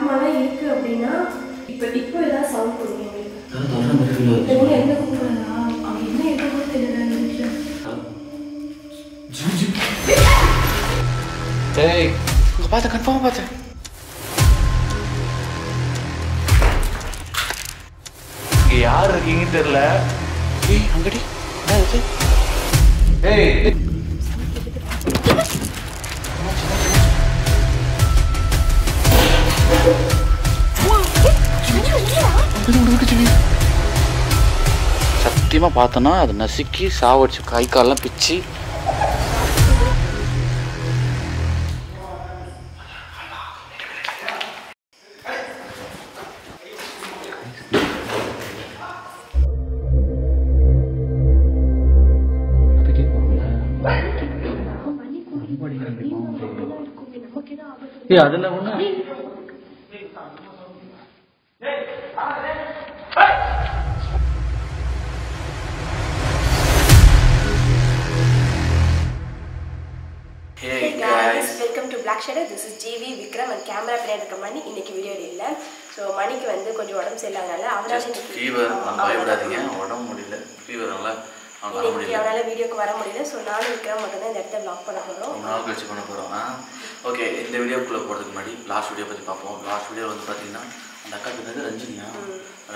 ஆத்மாலாம் இருக்கு அப்படின்னா இப்போ இப்போ ஏதாவது சவுண்ட் கொடுங்க எங்களுக்கு. எந்த கூப்பிடுறா அவன் என்ன கூட தெரியல இங்க யார் இருக்கீங்கன்னு தெரியல. ஏய் அங்கடி. என்ன இது? ஏய் சத்தியமாக பார்த்தோன்னா அது நசுக்கி சாவடிச்சு கை காலெலாம் பிச்சு. ஏ அது என்ன Shadow. This is JV Vikram and camera பின்னாடி இருக்க மணி இன்னைக்கு வீடியோல இல்ல. ஸோ மணிக்கு வந்து கொஞ்சம் உடம்பு சரியில்லாதனால அவரால் ஃபீவர் பயப்படாதீங்க. உடம்பு முடியல. ஃபீவர்னால இன்னைக்கு அவரால் வீடியோக்கு வர முடியல. ஸோ நானும் விக்ரம் மட்டும் தான் இந்த இடத்த ப்ளாக் பண்ண போகிறோம் ரொம்ப நாள் கழிச்சு பண்ண போகிறோம் ஓகே இந்த வீடியோக்குள்ளே போகிறதுக்கு முன்னாடி லாஸ்ட் வீடியோ பற்றி பார்ப்போம். லாஸ்ட் வீடியோ வந்து பார்த்தீங்கன்னா அந்த அக்கா பேர் ரஞ்சினியா.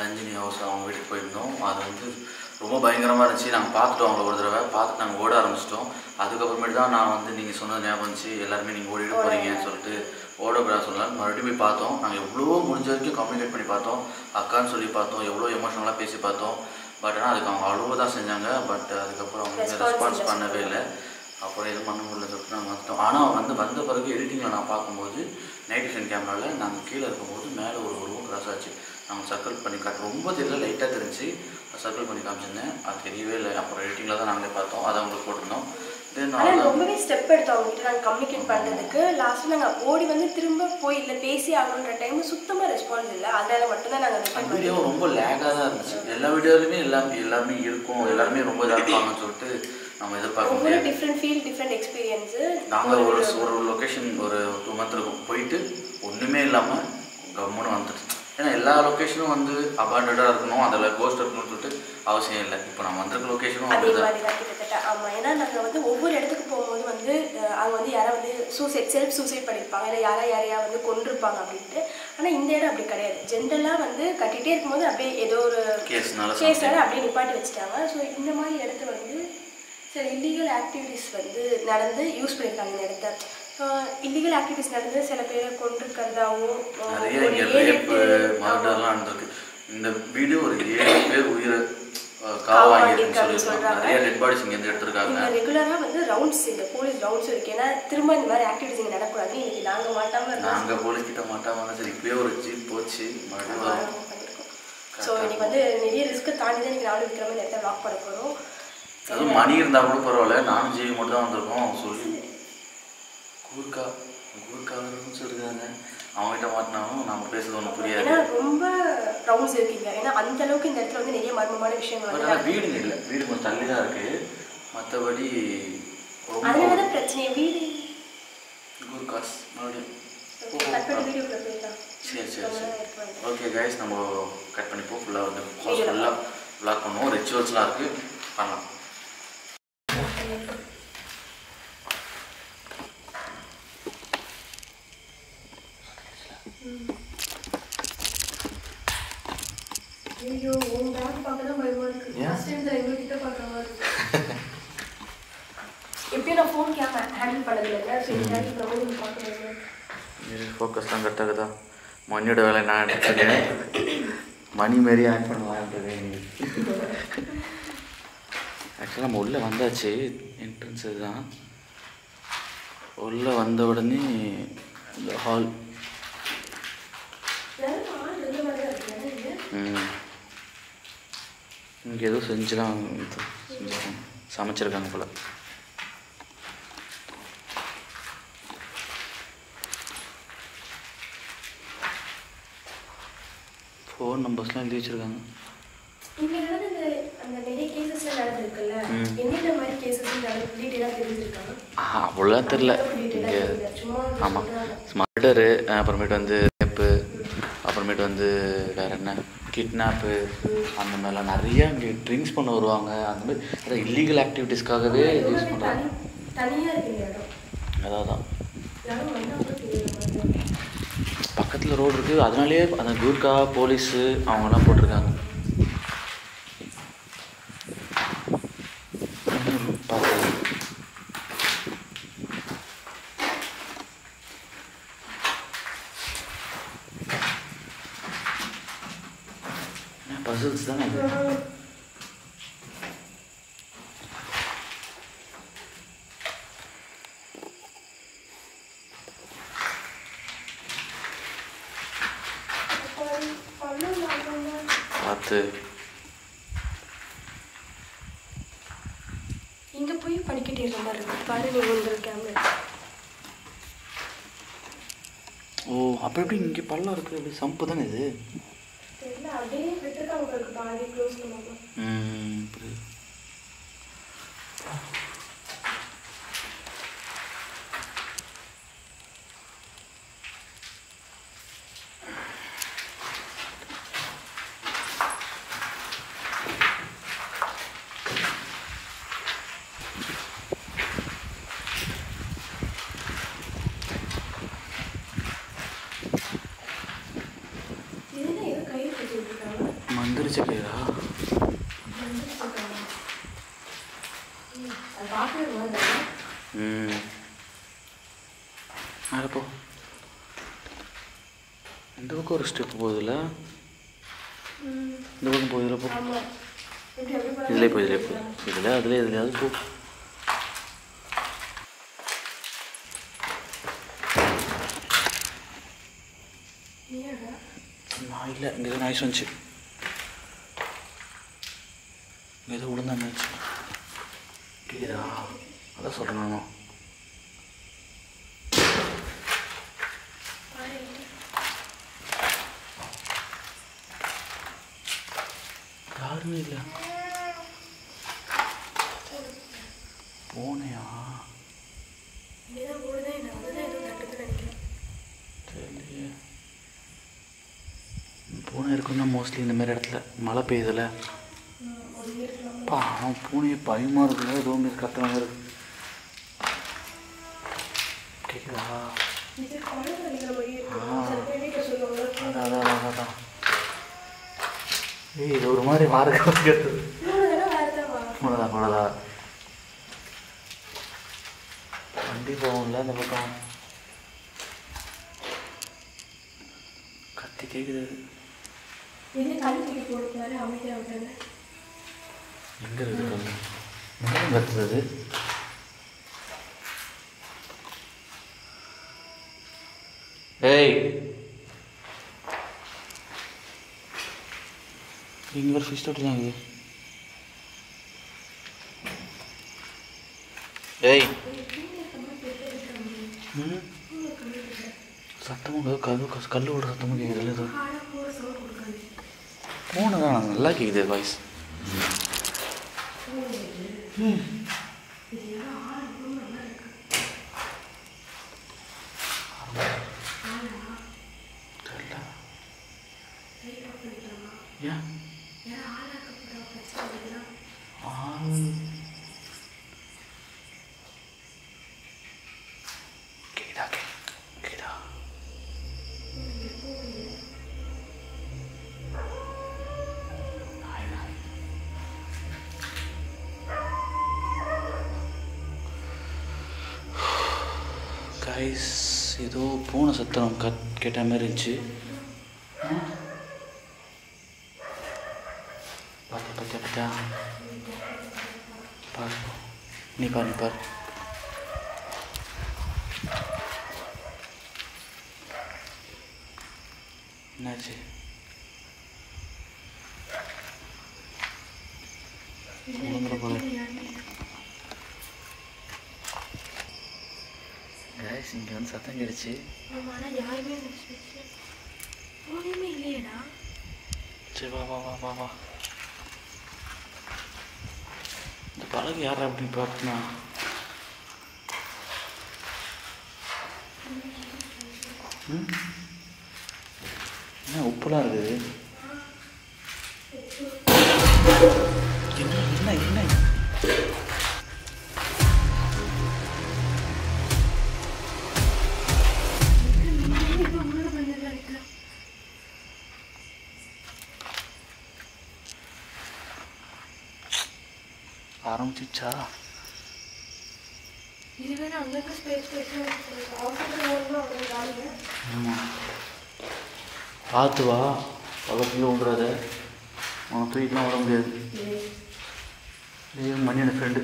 ரஞ்சினி ஹவுஸ் அவங்க வீட்டுக்கு போயிருந்தோம். அது வந்து ரொம்ப பயங்கரமாக இருந்துச்சு. நாங்கள் பார்த்துட்டோம் அவங்கள ஒரு தடவை. பார்த்துட்டு நாங்கள் ஓட ஆரம்பிச்சிட்டோம். அதுக்கப்புறமேட்டு தான் நான் வந்து நீங்கள் சொன்னது ஞாபகம் இருந்துச்சு எல்லாருமே நீங்கள் ஓடிட்டு போகிறீங்கன்னு சொல்லிட்டு ஓடக்கூடாது சொல்லலாம் மறுபடியும் போய் பார்த்தோம். நாங்கள் எவ்வளோ முடிஞ்ச வரைக்கும் கம்யூனிகேட் பண்ணி பார்த்தோம். அக்கான்னு சொல்லி பார்த்தோம். எவ்வளோ எமோஷனலாக பேசி பார்த்தோம். பட் ஆனால் அதுக்கு அவங்க அவ்வளோ தான் செஞ்சாங்க. பட் அதுக்கப்புறம் அவங்க ரெஸ்பான்ஸ். பண்ணவே இல்லை. அப்புறம் எதுவும் பண்ண முடியல சொல்லிட்டு நாங்கள் வந்துட்டோம். ஆனால் வந்து வந்த பிறகு எடிட்டிங்கில் நான் பார்க்கும்போது நைட் விஷன் கேமராவில் நாங்கள் கீழே இருக்கும்போது மேலே ஒரு உருவம் கிராஸ் ஆச்சு. நாங்கள் சர்க்கிள் பண்ணி காட்டு ரொம்ப தெரியல லைட்டாக தெரிஞ்சு. சர்க்கிள் பண்ணி காமிச்சிருந்தேன். அது தெரியவே இல்லை. அப்புறம் எடிட்டிங்கில் தான் நாங்களே பார்த்தோம். அதை அவங்களுக்கு போட்டிருந்தோம். ஆனால் ரொம்பவே ஸ்டெப் எடுத்தோம் அவங்ககிட்ட நாங்கள் கம்யூனிகேட் பண்ணுறதுக்கு லாஸ்ட்டில் நாங்கள் ஓடி வந்து திரும்ப போய் இல்லை பேசி ஆகணுன்ற டைம் சுத்தமாக ரெஸ்பான்ஸ் இல்லை. அதனால மட்டும்தான் நாங்கள் வீடியோ ரொம்ப லேகாக தான் இருந்துச்சு. எல்லா வீடியோலையுமே எல்லாமே எல்லாமே இருக்கும். எல்லாருமே ரொம்ப இதாக இருப்பாங்கன்னு சொல்லிட்டு நம்ம எதிர்பார்க்க முடியாது. டிஃப்ரெண்ட் ஃபீல் டிஃப்ரெண்ட் எக்ஸ்பீரியன்ஸு நாங்கள் ஒரு ஒரு லொக்கேஷன் ஒரு டூ மந்த் இருக்கும். போயிட்டு ஒன்றுமே இல்லாமல் கம்முன்னு வந்துட்டு ஏன்னா எல்லா லொக்கேஷனும் வந்து அபாண்டடாக இருக்கணும். அதில் கோஸ்ட் இருக்கணும்னு சொல்லிட்டு அவசியம் இல்லை. இப்போ நம்ம வந்திருக்க லொக்கேஷனும் அதே மாதிரி தான் கிட்டத்தட்ட. ஆமாம் ஏன்னா நாங்கள் வந்து ஒவ்வொரு இடத்துக்கு போகும்போது வந்து அஹ், அங்க வந்து யாரா வந்து சூசைட் செல்ஃப் சூசைட் பண்ணியிருப்பாங்க இல்லை யாரா யாரையா வந்து கொண்டிருப்பாங்க அப்படின்ட்டு. ஆனால் இந்த இடம் அப்படி கிடையாது. ஜென்ரலாக வந்து கட்டிகிட்டே இருக்கும்போது அப்படியே ஏதோ ஒரு கேஸ்னால கேஸால அப்படியே நிப்பாட்டி வச்சுட்டாங்க. ஸோ இந்த மாதிரி இடத்துல வந்து சில இல்லீகல் ஆக்டிவிட்டீஸ் வந்து நடந்து யூஸ் பண்ணியிருக்காங்க இந்த இடத்த. இல்லீகல் ஆக்டிவிட்டீஸ் நடந்து சில பேரை கொண்டிருக்கிறதாவும் நிறைய இங்கே ரேப்பு மர்டர்லாம் நடந்திருக்கு. இந்த வீடியோ ஒரு ஏழு பேர் உயிரை காவு காவாங்கிருக்குன்னு வாங்கியிருக்காங்கன்னு சொல்லியிருக்காங்க. சொல்றாங்க. நிறைய டெட் பாடிஸ் இங்கேருந்து எடுத்திருக்காங்க. இங்க ரெகுலரா வந்து ரவுண்ட்ஸ் இந்த போலீஸ் ரவுண்ட்ஸ் இருக்கு. ஏன்னா திரும்ப இந்த மாதிரி ஆக்டிவிட்டிஸ் இங்க நடக்கூடாது இன்னைக்கு நாங்க மாட்டாம இருக்கோம் நாங்கள் போலீஸ் கிட்ட மாட்டாமல் சரி ஒரு ஜீப் போச்சு மறுபடியும் ஸோ இன்னைக்கு வந்து நிறைய ரிஸ்க் தாண்டி தான் இன்னைக்கு நானும் விக்ரமே இடத்த லாக் பண்ண அதுவும் மணி இருந்தால் கூட பரவாயில்ல. நானும் ஜீவி மட்டும் தான் வந்திருக்கோம் சொல்லி கூர்க்கா வரும்னு சொல்லிருக்காங்க. அவங்ககிட்ட மாட்டினாலும் நம்ம பேசுறது ஒன்றும் புரியாது. ஏன்னா ரொம்ப ரவுண்ட்ஸ் இருக்கீங்க. ஏன்னா அந்த அளவுக்கு இந்த இடத்துல வந்து நிறைய மர்மமான விஷயங்கள் ஆனால் வீடுங்க இல்லை. வீடு கொஞ்சம் தள்ளி தான் இருக்கு மற்றபடி அதனால தான் பிரச்சனை வீடு கூர்காஸ் மறுபடியும் சரி சரி சரி. ஓகே கைஸ் நம்ம கட் பண்ணிப்போம் ஃபுல்லாக வந்து ஃபுல்லாக வ்ளாக் பண்ணுவோம். ரிச்சுவல்ஸ்லாம் இருக்குது பண்ணலாம் ஐயோ உன் பேக் பார்க்க தான் பயமா இருக்கு ஏன்? ஃபர்ஸ்ட் டைம் தான் எங்க கிட்ட பார்க்குற மாதிரி இருக்கு மாதிரி ப்ரௌசிங் பார்க்குறது ஃபோக்கஸ்லாம் கரெக்டாகுதா மணியோட வேலை நான் எடுத்துருக்கேன் மணி மாரி ஆட் பண்ணலான்றது ஆக்சுவலாக நம்ம உள்ளே வந்தாச்சு. என்ட்ரன்ஸ் இதுதான். உள்ளே வந்த உடனே இந்த ஹால் தான் இங்கே ஏதோ செஞ்சுலாம் செஞ்சிருக்காங்க சமைச்சிருக்காங்க போல. ஃபோன் நம்பர்ஸ்லாம் எழுதி வச்சுருக்காங்க. இங்க நடந்த இந்த அந்த நிறைய கேசஸ்ல நடந்திருக்குல்ல? ம். என்னென்ன மாதிரி கேசஸ் நடந்து டீட்டெயிலாக தெரிஞ்சிருக்காங்க? அவ்வளோ தெரில இங்கே ஆமாம் சொல்றாங்க. மர்டரு அப்புறமேட்டு வந்து ரேப்பு அப்புறமேட்டு வந்து வேற என்ன? கிட்னாப்பு அந்த மாதிரிலாம் நிறைய இங்கே ட்ரிங்க்ஸ் பண்ண வருவாங்க. அந்த மாதிரி இல்லீகல் ஆக்டிவிட்டீஸ்க்காகவே யூஸ் பண்ணுறாங்க இடம். அதான் தான் யாரும் வந்தால் கூட தெரியுற மாதிரி பக்கத்தில் ரோடு இருக்குது அதனாலேயே அந்த கூர்க்கா போலீஸு அவங்கெல்லாம் போட்டிருக்காங்க பார்த்து பசில்ஸ் தானே அது பார்த்து இங்கே போய் படிக்கட்டு ஏறுற மாதிரி இருக்கு. பாரு நீ உங்களுக்கு கேமரா ஓ அப்போ எப்படி இங்கே பள்ளம் இருக்குது அப்படி சம்பு தானே இது? தெரியல அப்படியே விட்டுருக்காங்க இருக்கு. பாதி க்ளோஸ் பண்ணாமல் ம் புரியுது இதுதான் ஏதோ கயிறு கட்டி விட்டுருக்காங்க மந்திரிச்ச கயிறா அது பார்க்கவே மாதிரி இருக்கு. ம் மேலே போ இந்த பக்கம் ஒரு ஸ்டெப் போகுதுல்ல ம் இந்த பக்கம் போகுதுல போ ஆமாம் எப்படி எப்படி போறாங்க? இதுலேயே போ இதுலேயே போ இதில் அதில் எதுலையாவது போ ஏடா? நான் இல்லை இங்கே ஏதோ நாய்ஸ் வந்துச்சு இங்கே ஏதோ விழுந்தா இருந்துச்சு கேக்குதா அதான் சொல்கிறேன் நானும் பாரு. யாருமே இல்லை பூனையா இங்கேதான் ஓடுதா என்ன அதுதான் ஏதோ தட்டுதுன்னு நினைக்கிறேன் தெரியலையே பூனை இருக்குன்னா மோஸ்ட்லி இந்த மாதிரி இடத்துல மழை பெய்யுதுல? பாவம் பூனையை பயமாக இருக்குல்ல ஏதோ மாரி கத்துற மாதிரி இருக்கு. கேட்குதா இது அதான் அதான் அதான், ஏய் இது ஒரு மாதிரி மார்க்க கேட்டது அவ்வளோதான் தடவை வண்டி போகும்ல அந்த பக்கம். கத்தி கேட்குது இது கல் தூக்கி போடுறாரு அமைதியாக விட்டாங்க எங்கே இருக்குது எங்கே கத்துறது? ஏய். இங்கே ஒரு ஃபிஷ் தொட்டி தான் இருக்குது ஏய் ம் சத்தமும் கல் கல் விட சத்தமும் கேட்குதுல்ல ஏதோ ஆனா போகிற சவுண்ட் கொடுக்காது மூணு தான். நல்லா கேட்குது வாய்ஸ் ம். ஏதோ பூனை சத்தம் கத் கேட்ட மாதிரி இருந்துச்சு பார்த்தியா பார்த்தியா பார்த்தியா பாரு நீ பாரு நீ பாரு என்னாச்சு விழுந்துட போகுது. கைஸ் இங்கே வந்து சத்தம் கிடச்சி ஆமா ஆனால் யாருமே ஒன்றுமே இல்லையேடா. சரி வா வா வா வா வா. இந்த பழகு யார் அப்படி பார்த்தனா? என்ன உப்புலாம் இருக்குது? என்ன என்ன என்ன? காலிங்க ஆமாம் பார்த்து வா பக்கத்தில் விட்றாத அவனை தூக்கிட்டுலாம் வர முடியாது. மணி ஃப்ரெண்டு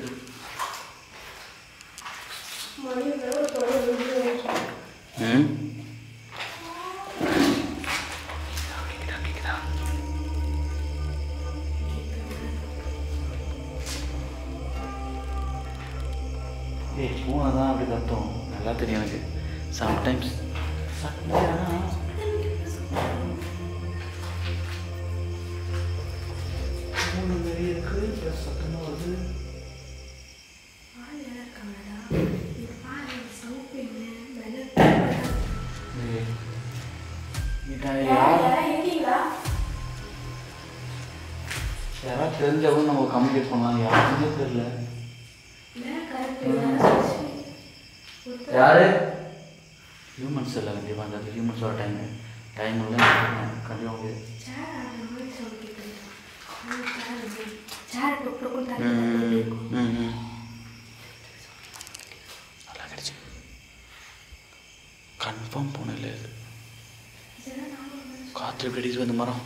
நானும் காற்று எப்படி அடிக்குது அந்த மரம்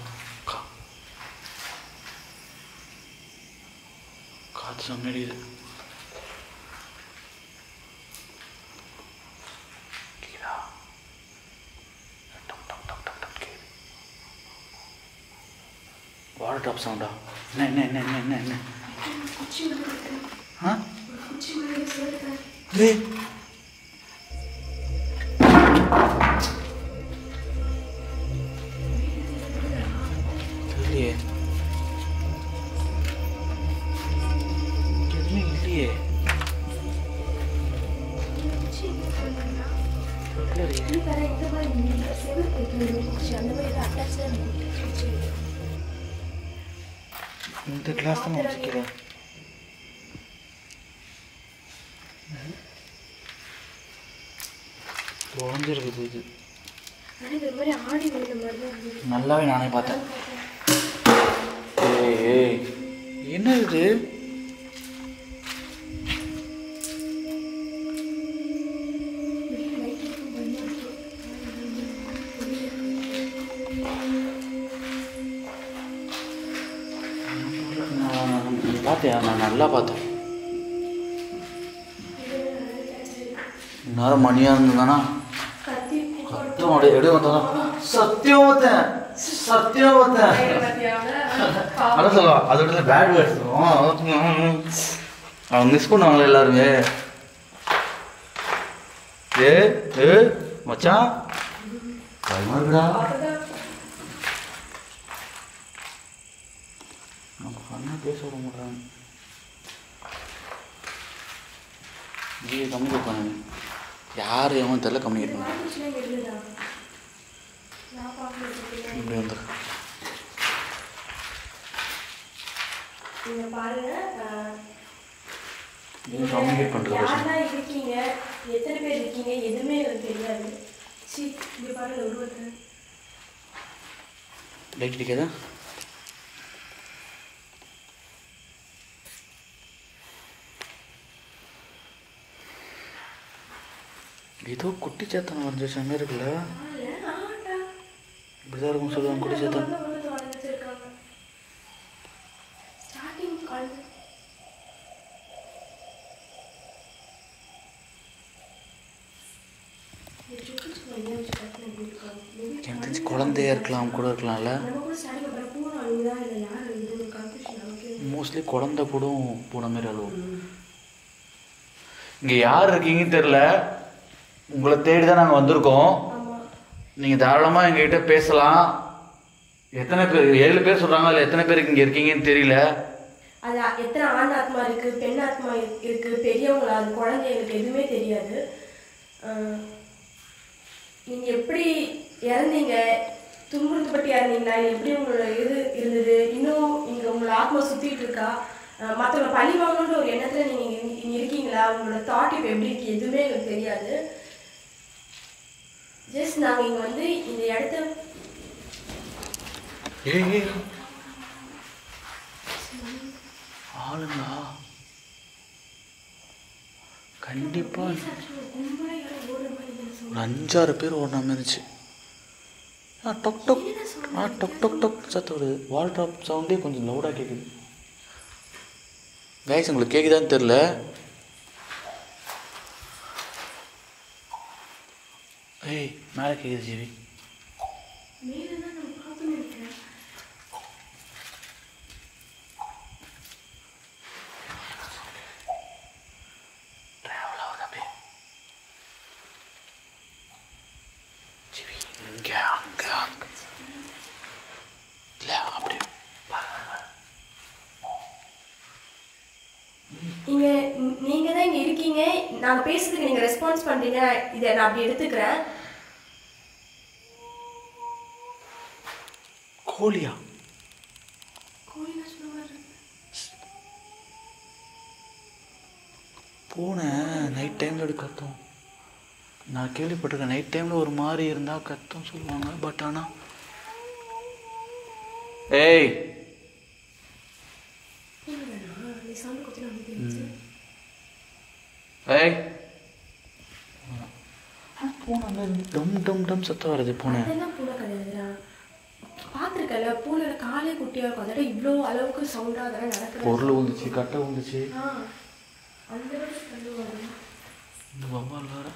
கா காற்று செம்ம அடிக்குது கேக்குதா? டம், டம், டம், டம், டம் கேக்குது. வாட்டர் பேட் வேர்ட்ஸ் அவங்க மிஸ் பண்ணுவாங்களே எல்லாருமே? ஏ ஏ மச்சான்? பயமா இருக்குடா நம்ம பண்ணா பேச விட மாட்டாங்க ஜி கம்யூனிகேட் பண்ணுங்க யார் எவன் தெரியல கம்யூனிகேட் பண்ணுங்க இப்படி வந்துரு. நீங்க பாருங்க அஹ், நீ கம்யூனிகேட் பண்ணுறது பேசுங்க யாரெல்லாம் இருக்கீங்க எத்தனை பேர் இருக்கீங்க எதுவுமே எனக்கு தெரியாது. சி இங்க பாருங்க உருவத்தை லைட் அடிக்காதா? ஏதோ குட்டி சேத்தன் வரைஞ்ச மாதிரி இருக்குல்ல. இப்படிதான் இருக்கும் சொல்லுவாங்க குட்டி சேத்தன் ஸ்டார்டிங் கால் எனக்கு தெரிஞ்சு குழந்தையா இருக்கலாம் கூட இருக்கலாம்ல. மோஸ்ட்லி குழந்த கூட பூனை மாதிரி அழுவும். இங்கே யார் இருக்கீங்கன்னு தெரில உங்களை தேடி தான் நாங்கள் வந்திருக்கோம். நீங்கள் தாராளமாக எங்ககிட்ட பேசலாம். எத்தனை பேர் ஏழு பேர் சொல்கிறாங்க அதில் எத்தனை பேருக்கு இங்கே இருக்கீங்கன்னு தெரியல. அது எத்தனை ஆண் ஆத்மா இருக்கு பெண் ஆத்மா இருக்கு- பெரியவங்களா அது குழந்தைங்களுக்கு எதுவுமே தெரியாது. நீங்கள் நீங்க எப்படி இறந்தீங்க துன்புறுத்தப்பட்டியா இருந்தீங்களா இல்லை எப்படி உங்களோட இது இருந்தது? இன்னும் இங்கே உங்களை ஆத்மா சுற்றிட்டு இருக்கா? மற்றவங்க பழி வாங்கணுன்ற ஒரு எண்ணத்தில் நீங்கள் இங்கே இருக்கீங்களா? உங்களோட தாட் இப்போ எப்படி இருக்கு? எதுவுமே எங்களுக்கு தெரியாது. ஜஸ்ட் நாங்கள் இங்கே வந்து இந்த இடத்த. ஆளுங்களா? கண்டிப்பா. கும்பலாக யாரும் ஓடுற மாதிரி இல்லை ஒரு அஞ்சாறு பேர் ஓடுற மாதிரி இருந்துச்சு. ஆ டொக் டொக். ஆ டொக் டொக் டொக். சத்து ஒரு வால் ட்ராப் சவுண்டே கொஞ்சம் லவுடாக கேட்குது கைஸ் உங்களுக்கு கேட்குதான்னு தெரில ஏய் மேலே கேட்குது ஜீவி மேலே தான் நான் பார்த்துன்னு இருக்கேன் ட்ராவல் ஆகுது அப்படியே ஜீவி இங்கே அங்கே அங்கே இல்லை அப்படியே இங்க ந- நீங்க தான் இங்க இருக்கீங்க நாங்க பேசுறதுக்கு நீங்க ரெஸ்பான்ஸ் பண்றீங்க இதை நான் அப்படி எடுத்துக்கிறேன். கோழியா? பூனை நைட் டைமில் அப்படி கத்தும். நான் கேள்விப்பட்டிருக்கேன் நைட் டைமில் ஒரு மாதிரி இருந்தால் கத்தும் சொல்லுவாங்க பட் ஆனால் ஏய் ஏய் ஆ, பூனை அங்க இருந்து டம் டம் சத்தம் வருது பூனை. அதெல்லாம் பூனை கிடையாதுடா. பார்த்துருக்கல பூனை காலே குட்டியா இருக்கும். அதோட இவ்வளோ அளவுக்கு சவுண்டா அதெல்லாம் நடக்குது. பொருள் வந்துச்சு கட்டை வந்துச்சு அந்த அளவுக்கு இந்த வேற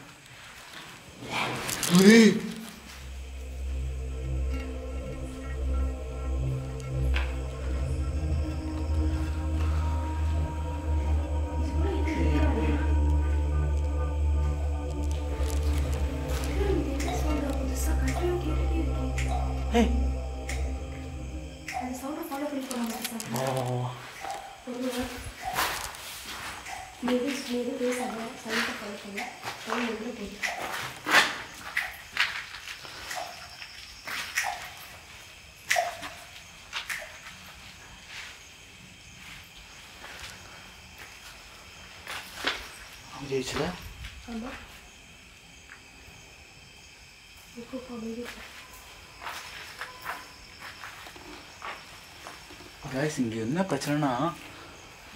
கைஸ் இங்கே என்ன பிரச்சனைனா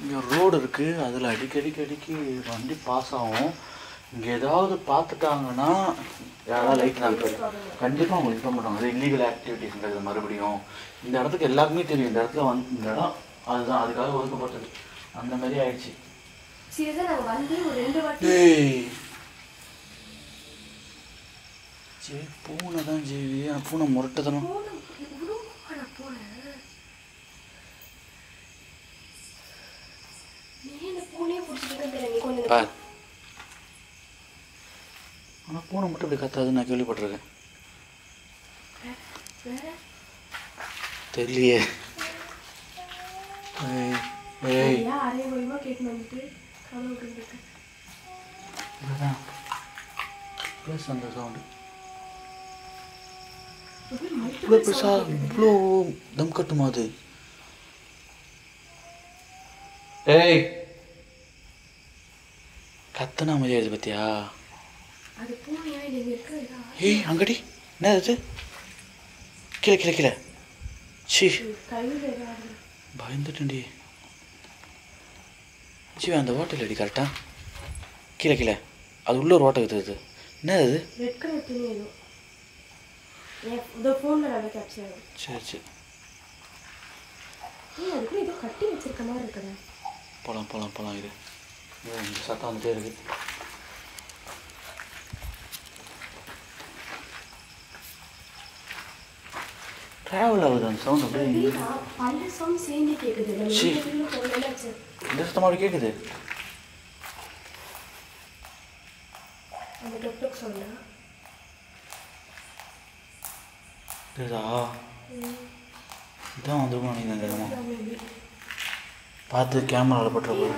இங்கே ரோடு இருக்குது அதில் அடிக்கடிக்கு அடிக்கி வண்டி பாஸ் ஆகும். இங்கே ஏதாவது பார்த்துட்டாங்கன்னா யாராவது லைட் நான் கண்டிப்பாக அவங்க இன்ஃபார்ம் பண்ணுவாங்க. அது இல்லீகல் ஆக்டிவிட்டீஸ்ங்கிறது மறுபடியும். இந்த இடத்துக்கு எல்லாருக்குமே தெரியும். இந்த இடத்துல வந்து இந்த இடம் அதுதான். அதுக்காக ஒதுக்கப்பட்டது. அந்த மாதிரி ஆயிடுச்சு சீரியஸாக நாங்கள் வந்து ஒரு ரெண்டு வாட்டி ஏய் சரி பூனை தான் ஜீவி பூனை முரட்டதனம் பார். ஆனால் பூனை மட்டும் இப்படி கத்தாதுன்னு நான் கேள்விப்பட்டிருக்கேன். தெரியலையே. ப்ளஸ் அந்த சவுண்டு இவ்வளோ பெருசாக இவ்வளோ தம் கட்டுமா அது ஏய். கத்தனா பத்தியா? பூனையா இது? இருக்கிறதா ஏய் அங்கடி. என்ன அது கீழே கீழே கீழே. சி பயந்துட்டேன்டி. ஜீவா அந்த ஹோட்டல் அடி கரெக்டா கீழே கீழே. அது உள்ள ஒரு ஓட்டை இருக்குது. என்ன அது ரெட் கலர் துணி ஏதோ என் இந்த ஃபோனில் நல்லா கேப்சர் ஆகும் சரி சரி. ஏன் அதுக்குள்ள ஏதோ கட்டி வச்சிருக்க மாதிரி இருக்குதா. போகலாம் போகலாம் போகலாம் இது சத்தம் வந்துட்டே இருக்கு. ட்ராவல் ஆகுது அந்த சவுண்ட் அப்படியே? பல சவுண்ட் சேர்ந்து கேட்குது இந்த சத்தமாக கேட்குது அந்த டொக் டொக் தெரியுதா? இதான் வந்து நினைக்கிறேன் தெரியுமா பார்த்து கேமராவில் பட்டுற போய்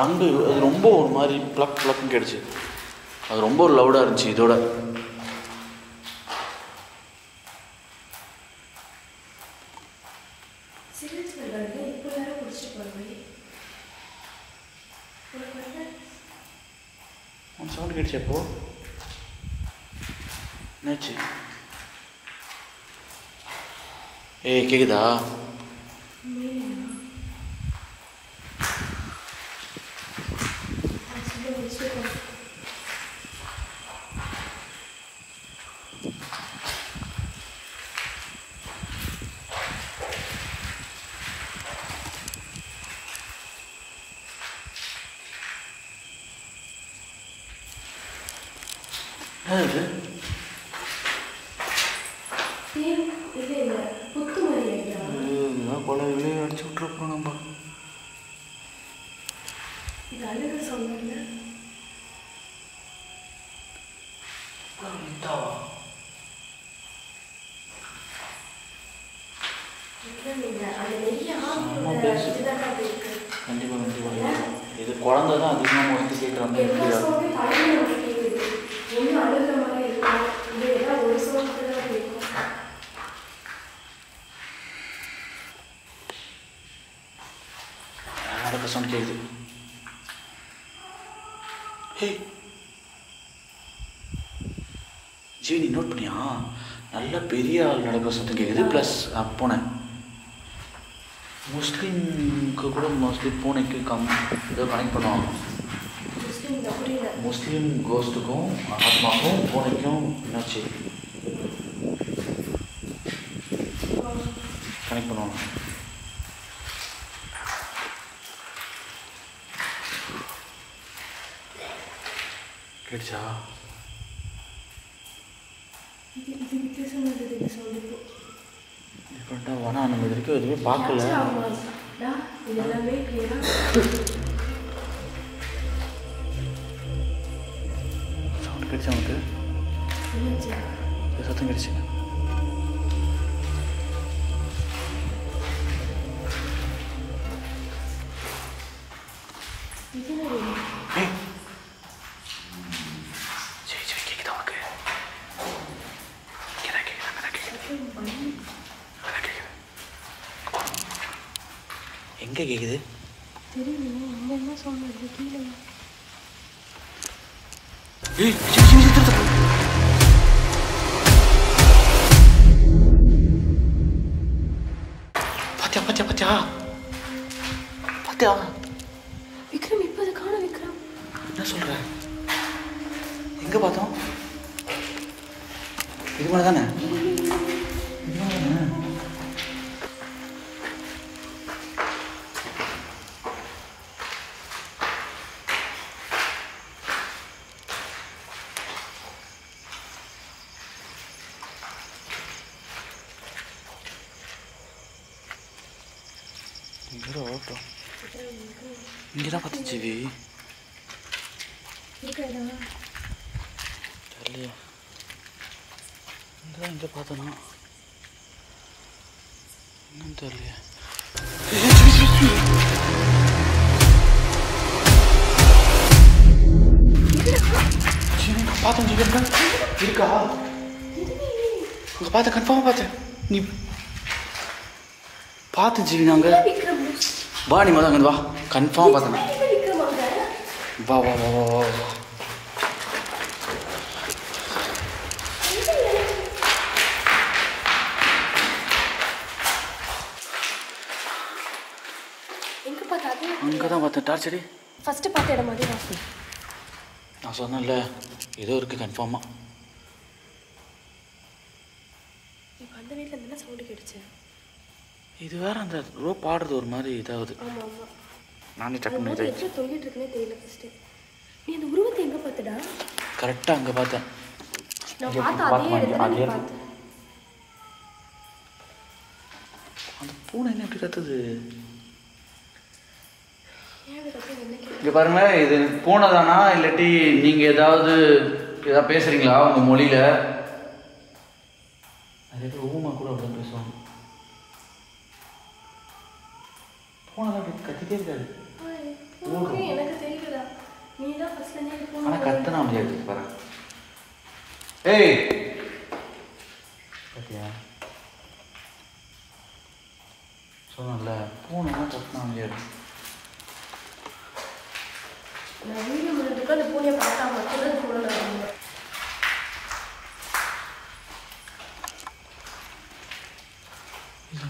அது ரொம்ப ஒரு மாதிரி ப்ளக் பிளக்னு கிடச்சி அது ரொம்ப ஒரு லவுடாக இருந்துச்சு இதோட. சவுண்ட் கிடச்சப்போ ஏய் கேக்குதா என்னது இல்லை இல்லை புத்து மாதிரி ஐயா இதுதான் கொலைகளே அடிச்சு விட்ருப்போம் நம்ம இது அழுக சொன்னல இல்லை அந்த நெய்ய ஆமா, ஆவியோட பேசு. இதுதான் அப்படி இருக்கு கண்டிப்பாக கண்டிப்பாக இது குழந்தை தான் அதிகமாக வந்து கேட்குற மாதிரி எல்லா இருக்குதா சவுண்டும் தலையில நமக்கு கேக்குது ஒண்ணு அழுகுற மாதிரி இருக்கும் இல்லை ஏதாவது ஒரு சவுண்ட் தான் கேட்கும் நடக்க சவுண்ட் கேட்குது ஹே ஜீவி நீ நோட் பண்ணியா நல்ல பெரிய ஆள் நடக்கிற சத்தம் கேட்குது ப்ளஸ் பூனை முஸ்லீம்க்கு கூட மோஸ்ட்லி பூனைக்கு கம் ஏதோ கனெக்ட் பண்ணுவாங்க. முஸ்லீம் கோஸ்டுக்கும் கோஸ்ட்டுக்கும் ஆத்மாக்கும் பூனைக்கும் என்னாச்சு? கனெக்ட் பண்ணுவாங்க. கேட்டுச்சா இது இது வித்தியாசமா இருக்குது இந்த சவுண்ட் இப்போ டிஃப்ரெண்ட்டாக வேணா நம்ம இது வரைக்கும் எதுவுமே பார்க்கல. சவுண்ட் கிடைச்சா உனக்கு? இது சத்தம் கிடைச்சு? ஏய் சரி சரி சரி சரி பாத்தியா பாத்தியா பாத்தியா? பாத்தியா? விக்ரம் இப்போ அதை காணோம் விக்ரம். என்ன சொல்ற? எங்க பார்த்தோம்? இது மாதிரி தானே இருக்கா? அங்கே பார்த்தேன் கன்ஃபார்மாக பார்த்தேன் நீ பார்த்து ஜீவி நாங்கள் வா நீ அங்கே வா. கன்ஃபார்மாக பார்த்தேன் வா வா வா வா வா வா. பார்த்தா அங்கே தான் பார்த்தேன் டார்ச்சரி? ஃபர்ஸ்ட் பார்த்த இடம் மாதிரி வாசி நான் சொன்னேன்ல ஏதோ இருக்குது கன்ஃபார்மாக இப்போ அந்த வீட்டில் என்ன சவுண்டு கேட்டுச்சு? இது வேற அந்த ரோப் ஆடுறது ஒரு மாதிரி இதாகுது. நானே டக்குன்னு எப்படி தொங்கிட்டு இருக்குன்னே தெரியல ஃபர்ஸ்ட் நீ அந்த உருவத்தை எங்க பார்த்துடா? கரெக்டாக அங்கே பார்த்தேன். நான் பார்த்த அதே இடத்துல நீ அதே பார்த்த. அந்த பூனை என்ன எப்படி கத்துது ஏன் இப்படி கத்துது? என்ன கேட்டு இங்கே பாருங்க இது பூனை தானா இல்லாட்டி நீங்கள் ஏதாவது ஏதாவது பேசுகிறீங்களா உங்கள் மொழியில்? நிறைய பேர் ஊமா கூட அப்படி தான் பேசுவாங்க. பூனை தான் கத்திட்டே இருக்காது பூனை பூனை ஆனால் கத்தனா இருக்குது பாரு. ஏய்! பாத்தியா? சொன்னல பூனைனா கத்தனா இருக்கு. நான் வீடியோ முடிஞ்சிருக்கு அந்த பூனையை பார்த்தா மட்டும்தான்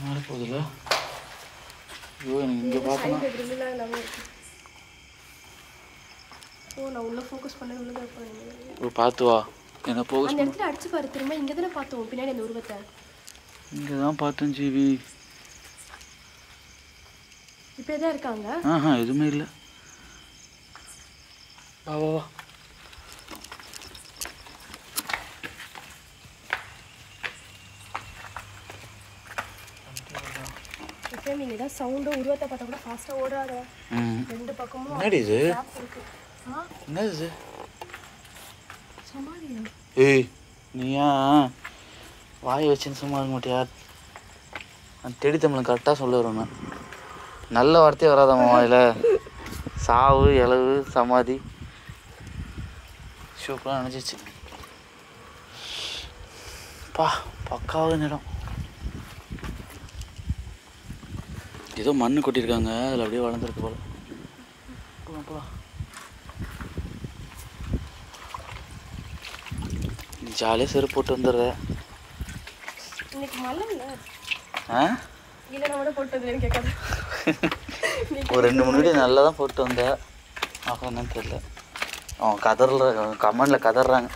மேலே போகுதுல்ல? ஐயோ எனக்கு இங்கே இருக்கு ஓ நான் உள்ள ஃபோக்கஸ் பண்ண உள்ள ஒரு பார்த்து வா. என்ன போக அந்த இடத்துல அடிச்சு பாரு திரும்ப இங்கே தானே பார்த்தோம் பின்னாடி அந்த உருவத்தை. இங்கே தான் பார்த்தேன் ஜிவி இப்போ எதாவது இருக்காங்க. ஆஹா எதுவுமே இல்லை. வா வா வா எப்பயும் நீங்கள் ஏதாவது சவுண்டோ உருவத்தை பார்த்தா கூட ஃபாஸ்ட்டாக ஓடாத ம். ரெண்டு பக்கமும் என்னடி இது? கேப் இருக்கு. ஆ? என்னது இது? சமாளியா ஏய் நீ ஏன் வாய் வச்சுன்னு சும்மா இருக்க மாட்டியா? நான் தேடி தமிழ் கரெக்டாக சொல்ல நல்ல வார்த்தையே வராதாம்மா வாயில். சாவு இளவு சமாதி. சிவப்பெலாம் நினச்சிச்சு பா பக்காவது நிலம் ஏதோ மண் கொட்டியிருக்காங்க அதில் அப்படியே வளர்ந்துருக்கு போல ஜாலியாக செருப்பு போட்டு வந்துடுற ஒரு ரெண்டு மூணு நல்லா தான் போட்டு வந்தேன் அப்புறம் தான் தெரியல அவன் கதற கமெண்டில் கதறாங்க.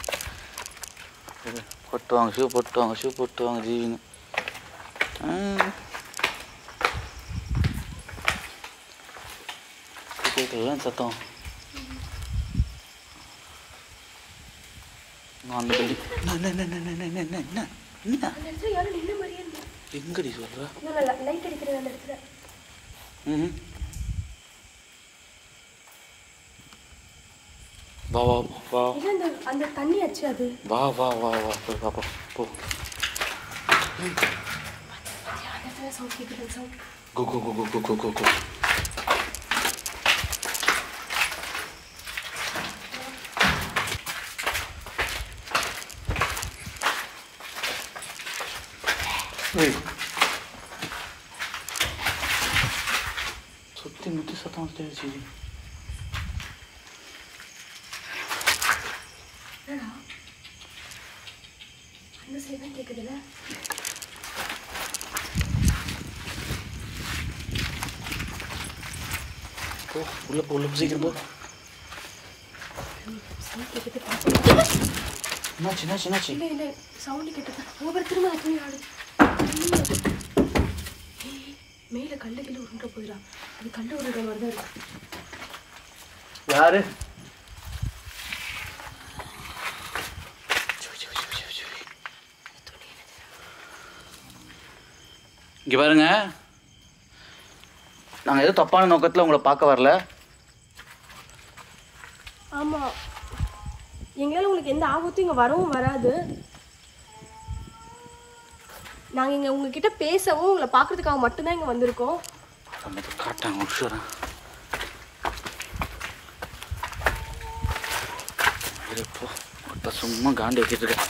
போட்டுவாங்க ஷூ போட்டுவாங்க ஷூ போட்டுவாங்க ஜீவிங்க கேட்கலாம் சத்தம். அந்த எங்கடி சொல்ற? ம் வா வா வா அந்த தண்ணி ஆச்சு அது வா வா வா வா போய் வா போ போ கோ கோ கோ கோ கோ கோ கோ सत्य मुझे सताते हैं चीज़ें உள்ள உள்ள சீக்கிரம் போ. என்னாச்சு என்னாச்சு என்னாச்சு? இல்லை இல்லை சவுண்டு கேட்டது. அங்கே பாரு திரும்ப துணி ஆடு. மேலே கல்லு உருண்ட போயிடா அது கல்லு உருண்ட மாதிரி தான் யாரு? இங்க பாருங்க. நாங்கள் ஏதோ தப்பான நோக்கத்தில் உங்களை பார்க்க வரல. எங்களால் உங்களுக்கு எந்த ஆபத்தும் இங்கே வரவும் வராது. நாங்கள் இங்கே உங்ககிட்ட பேசவும் உங்களை பார்க்குறதுக்காக மட்டும்தான் இங்கே வந்திருக்கோம். சும்மா காண்டி வச்சுட்டு இருக்கேன்.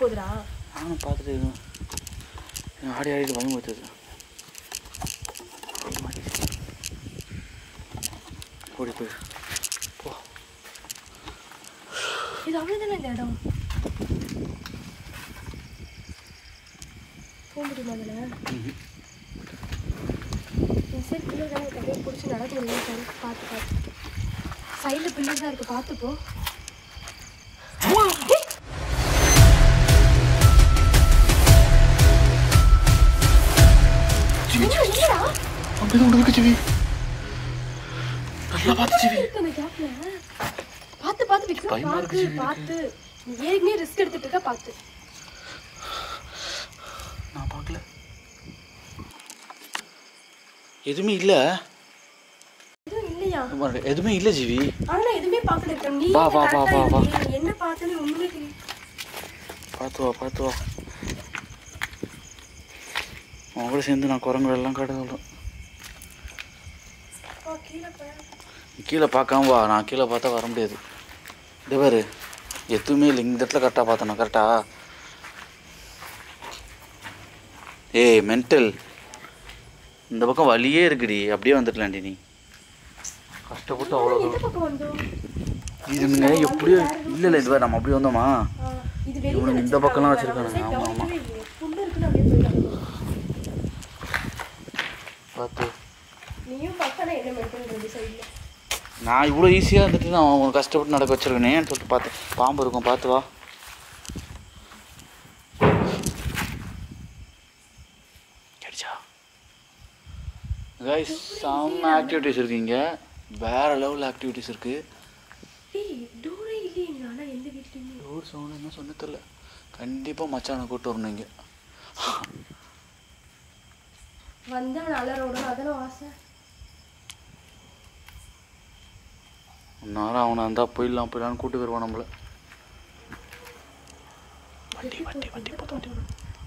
போகுதுடா. நானும் பார்த்துட்டு ஆடி ஆடிட்டு பயன்படுத்துது ஓடி போயிடு அவ்வளோதானே இந்த இடம் போக முடியுமா அதில். சரி பிள்ளை தான் கையை பிடிச்சி நடக்க முடியும் சரி பார்த்து பார்த்து சைடில் பிள்ளை தான் இருக்குது பார்த்து போ ஏய்! என்ன, என்னடா? அப்படிதான் உனக்கு ஜிவி நல்லா பார்த்து இருக்கு அந்த கேப்ல பார்த்து பார்த்து விக்ரம் பயமா இருக்கு. பார்த்து நீ ஏற்கனவே ரிஸ்க் எடுத்துட்டு இருக்க பார்த்து நான் பார்க்கல எதுவுமே இல்லை. எதுவும் இல்லையா? எதுவுமே இல்லை ஜிவி. ஆனா எதுவுமே பார்க்கல நீ வா, வா, வா, வா, வா. என்ன பார்த்தேன்னு ஒண்ணுமே தெரியும் பார்த்து வா பார்த்து வா. கூட சேர்ந்து நான் குரங்குகள் எல்லாம் காட்ட கீழே பார்க்காம வா. நான் கீழே பார்த்தா வர முடியாது. டெவர் எதுவுமே இல்லை இந்த இடத்துல கரெக்டாக பார்த்தணும் கரெக்டா ஏய் மென்டல் இந்த பக்கம் வழியே இருக்குடி. அப்படியே வந்துடலாண்டி நீ. கஷ்டப்பட்டு அவ்வளோ இதுங்க எப்படியோ இல்லை இல்லை இதுவா நம்ம அப்படியே வந்தோமா? இவனுக்கு இந்த பக்கம்லாம் வச்சுருக்கானுங்க. ஆமாம் ஆமாம் பார்த்து. நீயும் பக்கம் என்ன மென்டல் நான் இவ்வளோ ஈஸியாக இருந்துட்டு நான் அவன் கஷ்டப்பட்டு நடக்க வச்சிருக்கேனேன்னு சொல்லிட்டு பார்த்தேன். பாம்பு இருக்கும் பார்த்து வா. கைஸ் செம்ம ஆக்டிவிட்டீஸ் இருக்குங்க வேற லெவல் ஆக்டிவிட்டீஸ் இருக்கு. ஏய் டோரே சவுண்ட் என்ன சொன்ன தெரில கண்டிப்பாக மச்சானை கூட்டு வரணும் இங்கே. வந்தா அலரோட அதான ஆசை. நேரம் அவனை இருந்தால் போயிடலாம் போயிடலான்னு கூட்டு வருவான் நம்மள. வண்டி வண்டி வண்டி வண்டி.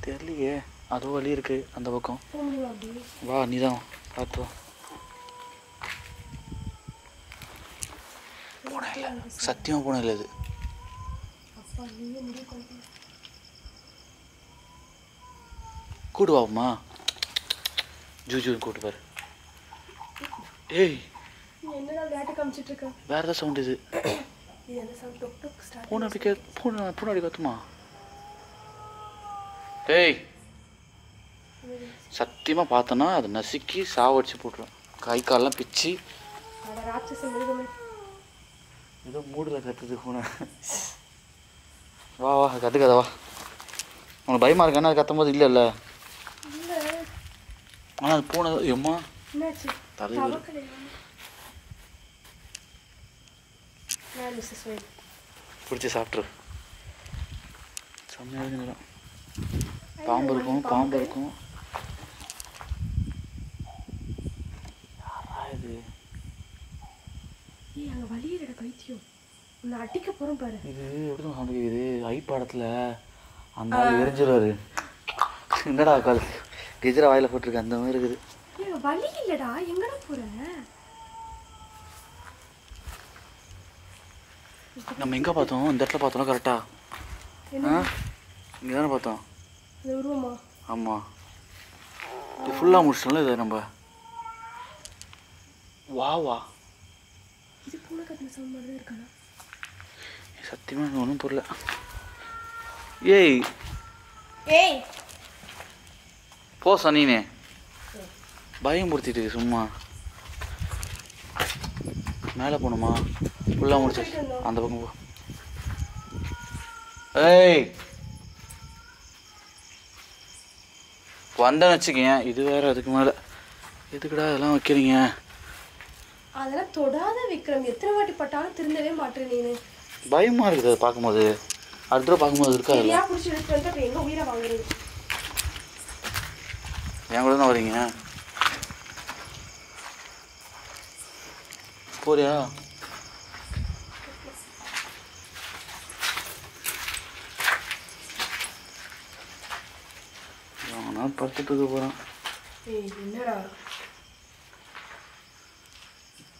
தெரியலையே. அதோ வழி இருக்கு அந்த பக்கம். வா நீதான். பார்த்து வா. பூனை இல்லை. சத்தியமாக பூனை இல்லை இது. கூட்டு ஜூ ஜூ கூட்டு பாரு. ஏய் நீ என்னடா விளையாட்டு காமிச்சிட்டு இருக்க? வேற ஏதாவது சவுண்ட் இது. இது என்ன சவுண்ட் டொக் டொக் ஸ்டார்ட் பூனை அப்படி கே பூனை பூனை அப்படி கத்துமா? ஏய் சத்தியமாக பார்த்தோன்னா அதை நசுக்கி சாவடிச்சு போட்டுரும். கை காலெல்லாம் பிச்சு. அட ஏதோ மூடில் கத்துது பூனை. வா வா கற்றுக்காத வா. உனக்கு பயமாக இருக்கானா அது கத்தும் போது இல்லைல்ல? இல்லை. ஆனால் அது பூனை எம்மா? தலைவர். தவக்கலையா நான் மிஸ்ஸஸ் வேல் பிடிச்சி சாப்பிட்ரு செம்மையாக இருக்குங்க பாம்பு இருக்கும் பாம்பு. இருக்கும். யாரா இது? ஏய் அங்கே வழியிற பைத்தியம். உன்னை அடிக்க போகிறோம் பாரு. இது எப்படி கேட்குது ஐ படத்தில் அந்த ஆள் எரிஞ்சிருவாரு. என்னடா கால் கெஜரா வாயில் போட்டிருக்கு அந்த மாதிரி இருக்குது. வழி இல்லடா. எங்கடா போற? நம்ம எங்கே பார்த்தோம்? இந்த இடத்துல பார்த்தோம் கரெக்டா ஆ? இங்கே தானே பார்த்தோம். ஆமாம் இது ஃபுல்லாக முடிச்சிட்டோம்ல இதை நம்ம? வா வா. சத்தியமாக எனக்கு ஒன்றும் புரியல. ஏய். ஏய். போ சனினே பயம்படுத்திட்டு சும்மா. மேலே போகணுமா? ஃபுல்லாக முடிச்சு அந்த பக்கம் போ. ஏய். வந்தேன்னு வச்சுக்கேன் இது வேற அதுக்கு மேலே. எதுக்குடா இதெல்லாம் வைக்கிறீங்க? அதெல்லாம் தொடாத விக்ரம். எத்தனை வாட்டி பட்டாலும் திருந்தவே மாட்டேன் நீனு. பயமாக இருக்குது அதை பார்க்கும்போது. அடுத்த தடவை பார்க்கும்போது இருக்காதுல்ல? சரியா பிடிச்சி எடுத்து வந்து அப்புறம் எங்க உயிரை வாங்குறது? என் கூட தான் வரீங்க போறியா? போகிறேன் ஏய் என்னடா?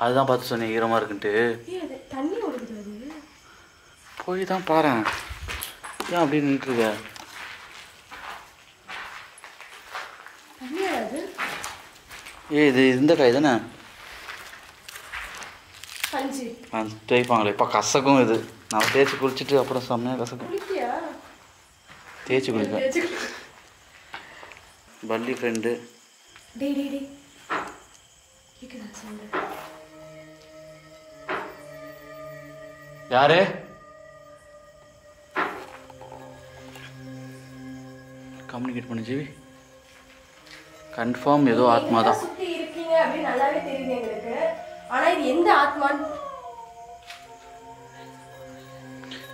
அதுதான் பார்த்து சொன்னேன் ஈரமாக இருக்குன்ட்டு. போய் தான் பாரேன் ஏன் அப்படி நின்றுருக்க ஏய் இது இந்த காய் தானே? தேய்ப்பாங்களே இப்போ கசக்கும் இது. நான் தேய்ச்சி குளிச்சுட்டு அப்புறம் செம்மையாக கசக்கும். தேய்ச்சி குளிப்பேன். பல்லி ஃப்ரெண்டு டேய் டேய் டேய். கேக்குதா சவுண்டு? யாரு? கம்யூனிகேட் பண்ணு ஜீவி. கன்ஃபார்ம் ஏதோ ஆத்மா தான். சுத்தி இருக்கீங்க அப்படின்னு நல்லாவே தெரியுது எங்களுக்கு. ஆனா இது எந்த ஆத்மான்னு?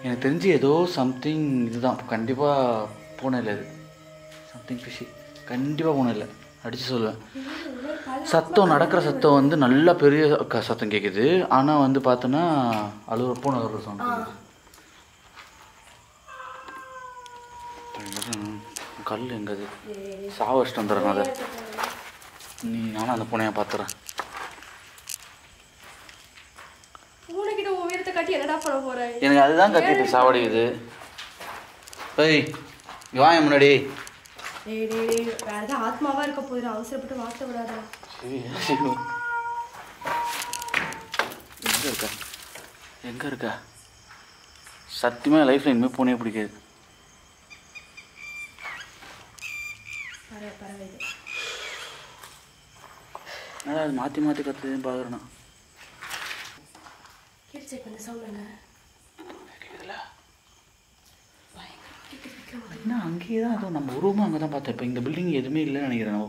எனக்கு தெரிஞ்சு ஏதோ சம்திங் இதுதான். கண்டிப்பாக பூனை இல்லை இது. சம்திங் ஃபிஷி கண்டிப்பாக பூனை இல்லை. அடித்து சொல்லுவேன் சத்தம் நடக்கிற சத்தம் வந்து நல்ல பெரிய சத்தம் கேட்குது ஆனால் வந்து பார்த்தோன்னா அழுகுற பூனை வர்ற சவுண்ட் கல் எங்க அது சாவ வச்சுட்டு வந்துடுறேன் அதை. நீ நானும் அந்த பூனையை பார்த்துறேன் எனக்கு அதுதான் கத்திட்டு சாவடிக்குது. ஏய் இங்க வா என் முன்னாடி. டேய் டேய் டேய் வேற ஏதாவது ஆத்மாவா இருக்க போயிடும் அவசரப்பட்டு வார்த்தை விடாதா எங்கே இருக்கா? எங்கே இருக்கா? சத்தியமாக லைஃப்பில் இனிமேல் பூனையே பிடிக்காது. ஆனால் அது மாற்றி மாற்றி கற்றுதுன்னு பார்க்குறேண்ணா பண்ண சவுண்ட் என்ன அங்கேயே தான் அதுவும் நம்ம உருவமாக அங்கே தான் பார்த்தேன். இப்போ இந்த பில்டிங் எதுவுமே இல்லைன்னு நினைக்கிறேன்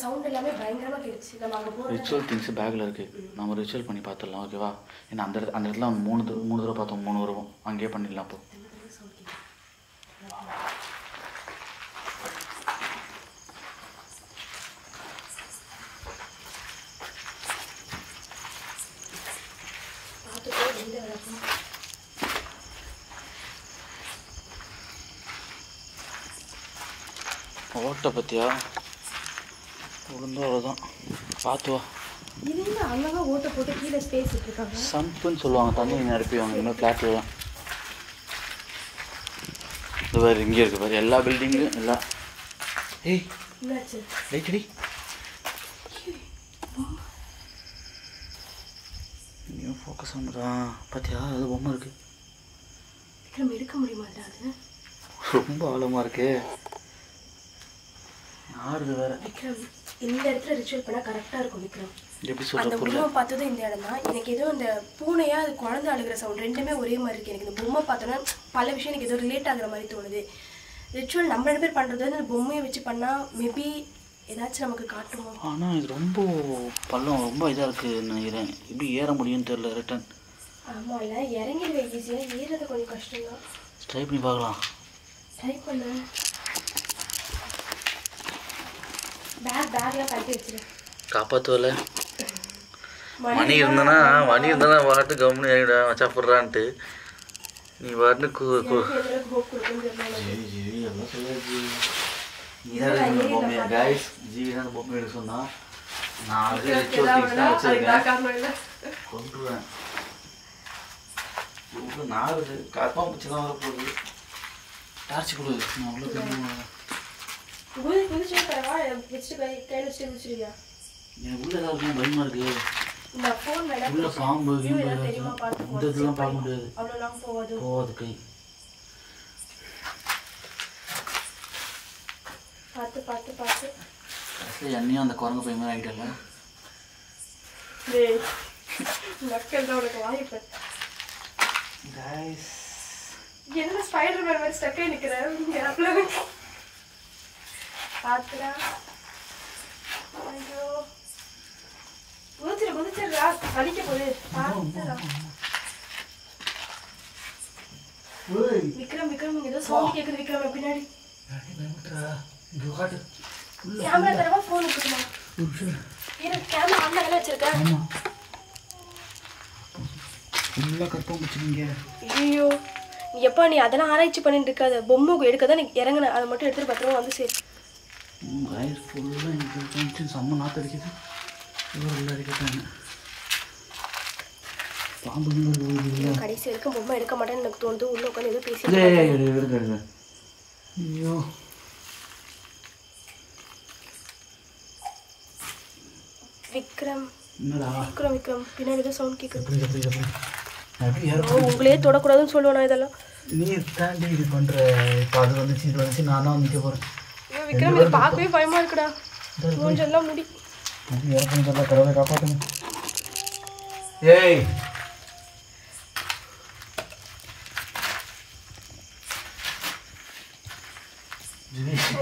சவுண்ட் எல்லாமே கேட்டுச்சு. நம்ம அங்கே போகிறோம் ரிச்சுவல் திங்ஸ் பேக்கில் இருக்குது நம்ம ரிச்சுவல் பண்ணி பார்த்துடலாம் ஓகேவா ஏன்னா அந்த இடத்து அந்த இடத்துல மூணு மூணு தடவை பார்த்தோம் மூணு வருவோம் அங்கேயே பண்ணிடலாம் அப்போ பார்த்துட்டு எந்த விளக்கம் ஓட்டை பற்றியா விழுந்தா அவ்வளோதான் பார்த்து வா. ஓட்டை போட்டு கீழே ஸ்பேஸ் சம்புன்னு சொல்லுவாங்க தண்ணி நிரப்பிவாங்க இன்னும் ஃப்ளாட்டில் தான். இது வேறு இங்கே இருக்குது பாரு எல்லா பில்டிங்கும் எல்லா ஏய் என்னாச்சு? ரைட் அடி இங்கேயும் ஃபோக்கஸ் பண்ணுறா பார்த்தியா அது பொம்மை இருக்குது விக்ரம் எடுக்க முடியுமாடா அது ரொம்ப ஆழமாக இருக்கே. இது வேற. விக்ரம் இந்த இடத்துல ரிச்சுவல் பண்ணா கரெக்டா இருக்கும் விக்ரம். அந்த உருவம் பார்த்ததும் இந்த இடம் தான் எனக்கு ஏதோ இந்த பூனையா அது குழந்தை அழுகிற சவுண்ட் ரெண்டுமே ஒரே மாதிரி இருக்கு. எனக்கு இந்த பொம்மை பார்த்தோன்னா பல விஷயம் எனக்கு ஏதோ ரிலேட் ஆகுற மாதிரி தோணுது. ரிச்சுவல் நம்ம ரெண்டு பேர் பண்றது வந்து பொம்மையை வச்சு பண்ணா மேபி ஏதாச்சும் நமக்கு காட்டுமோ? ஆனால் இது ரொம்ப பள்ளம் ரொம்ப இதாக இருக்குன்னு நினைக்கிறேன். எப்படி ஏற முடியும்னு தெரியல ரிட்டன் ஆமா இல்ல இறங்கிடுவேன் ஈஸியா ஏறது கொஞ்சம் கஷ்டம் தான் ட்ரை பண்ணி பார்க்கலாம். ட்ரை பண்ணு. பேக் பேக்லாம் கட்டி வச்சிரு. காப்பாற்றுவல மணி இருந்தனா மணி இருந்தனா வாட்டு கம்முனு ஆகிடா சாப்பிட்றான்ட்டு நீ வாட்டு கு கு. எனக்கு எந்த அளவுக்கு hope கொடுக்குன்னு தெரியல எனக்கு. கைஸ் ஜீவி தான் பொம்மை எடுக்க சொன்னா நான் அது எனக்கு ஏதாவது ஒண்ணுனா, அதுக்கு நான் காரணம் இல்ல. கொண்டுருவேன் இவ்வளோ நாறு கற்பா பூச்சி தான் வரப்போகுது டார்ச்சி கொடு நான் உள்ள போய் குதி குதிச்சு வா வச்சுட்டு கை கையில் வச்சுட்டு குதிச்சிருவியா எனக்கு உள்ள ஏதாவது இருக்குன்னு பயமா இருக்கு இந்த ஃபோன் வேணா உள்ள பாம்பு view கீம்பு எல்லாம் தெரியுமா பார்த்து இந்த இதெல்லாம் பார்க்க முடியாது அவ்வளோ லாங் போகாது போகாது கை பார்த்து பார்த்து பார்த்து ஆக்சுவலி என்னையும் அந்த குரங்கு பை மாதிரி ஆகிட்டல ஐயோ குதிச்சிரு குதிச்சிருடா வலிக்க போகுது பார்த்துடா விக்ரம் விக்ரம் ஏதோ சவுண்ட் கேக்குது விக்ரம் பின்னாடி கேமரா தரவா ஃபோன் இருக்குமா இரு கேமரா ஃபுல்லாக கற்பம் பிடிச்சிருங்க ஐயோ எப்பா நீ அதெல்லாம் ஆராய்ச்சி பண்ணிட்டு இருக்காத பொம்மை எடுக்க தான் நீ இறங்குன அதை மட்டும் எடுத்துட்டு பத்திரமா வந்து சரி வயர் ஃபுல்லாக எனக்கு டென்ஷன் செம்ம நாற்று அடிக்குது. இவ்வளோ உள்ள அடிக்கிறாங்க பாம்பு கடைசி வரைக்கும் பொம்மை எடுக்க மாட்டேன்னு எனக்கு தோணுது. உள்ள உட்காந்து ஏதோ பேசி ஐயோ. விக்ரம். விக்ரம் விக்ரம். பின்னாடி ஏதோ சவுண்ட் ஓ, உங்களே தொடக்கூடாதுன்னு சொல்லுவேன் இதெல்லாம்? நீ தாண்டி இது பண்ணுற இப்போ அது வந்துச்சு இது வந்துச்சு நான் தான் நிற்க போகிறேன் விக்ரம் இது பார்க்கவே பயமா இருக்குடா. மூஞ்செல்லாம் முடி. சொல்ல கடவுளை ஏய்.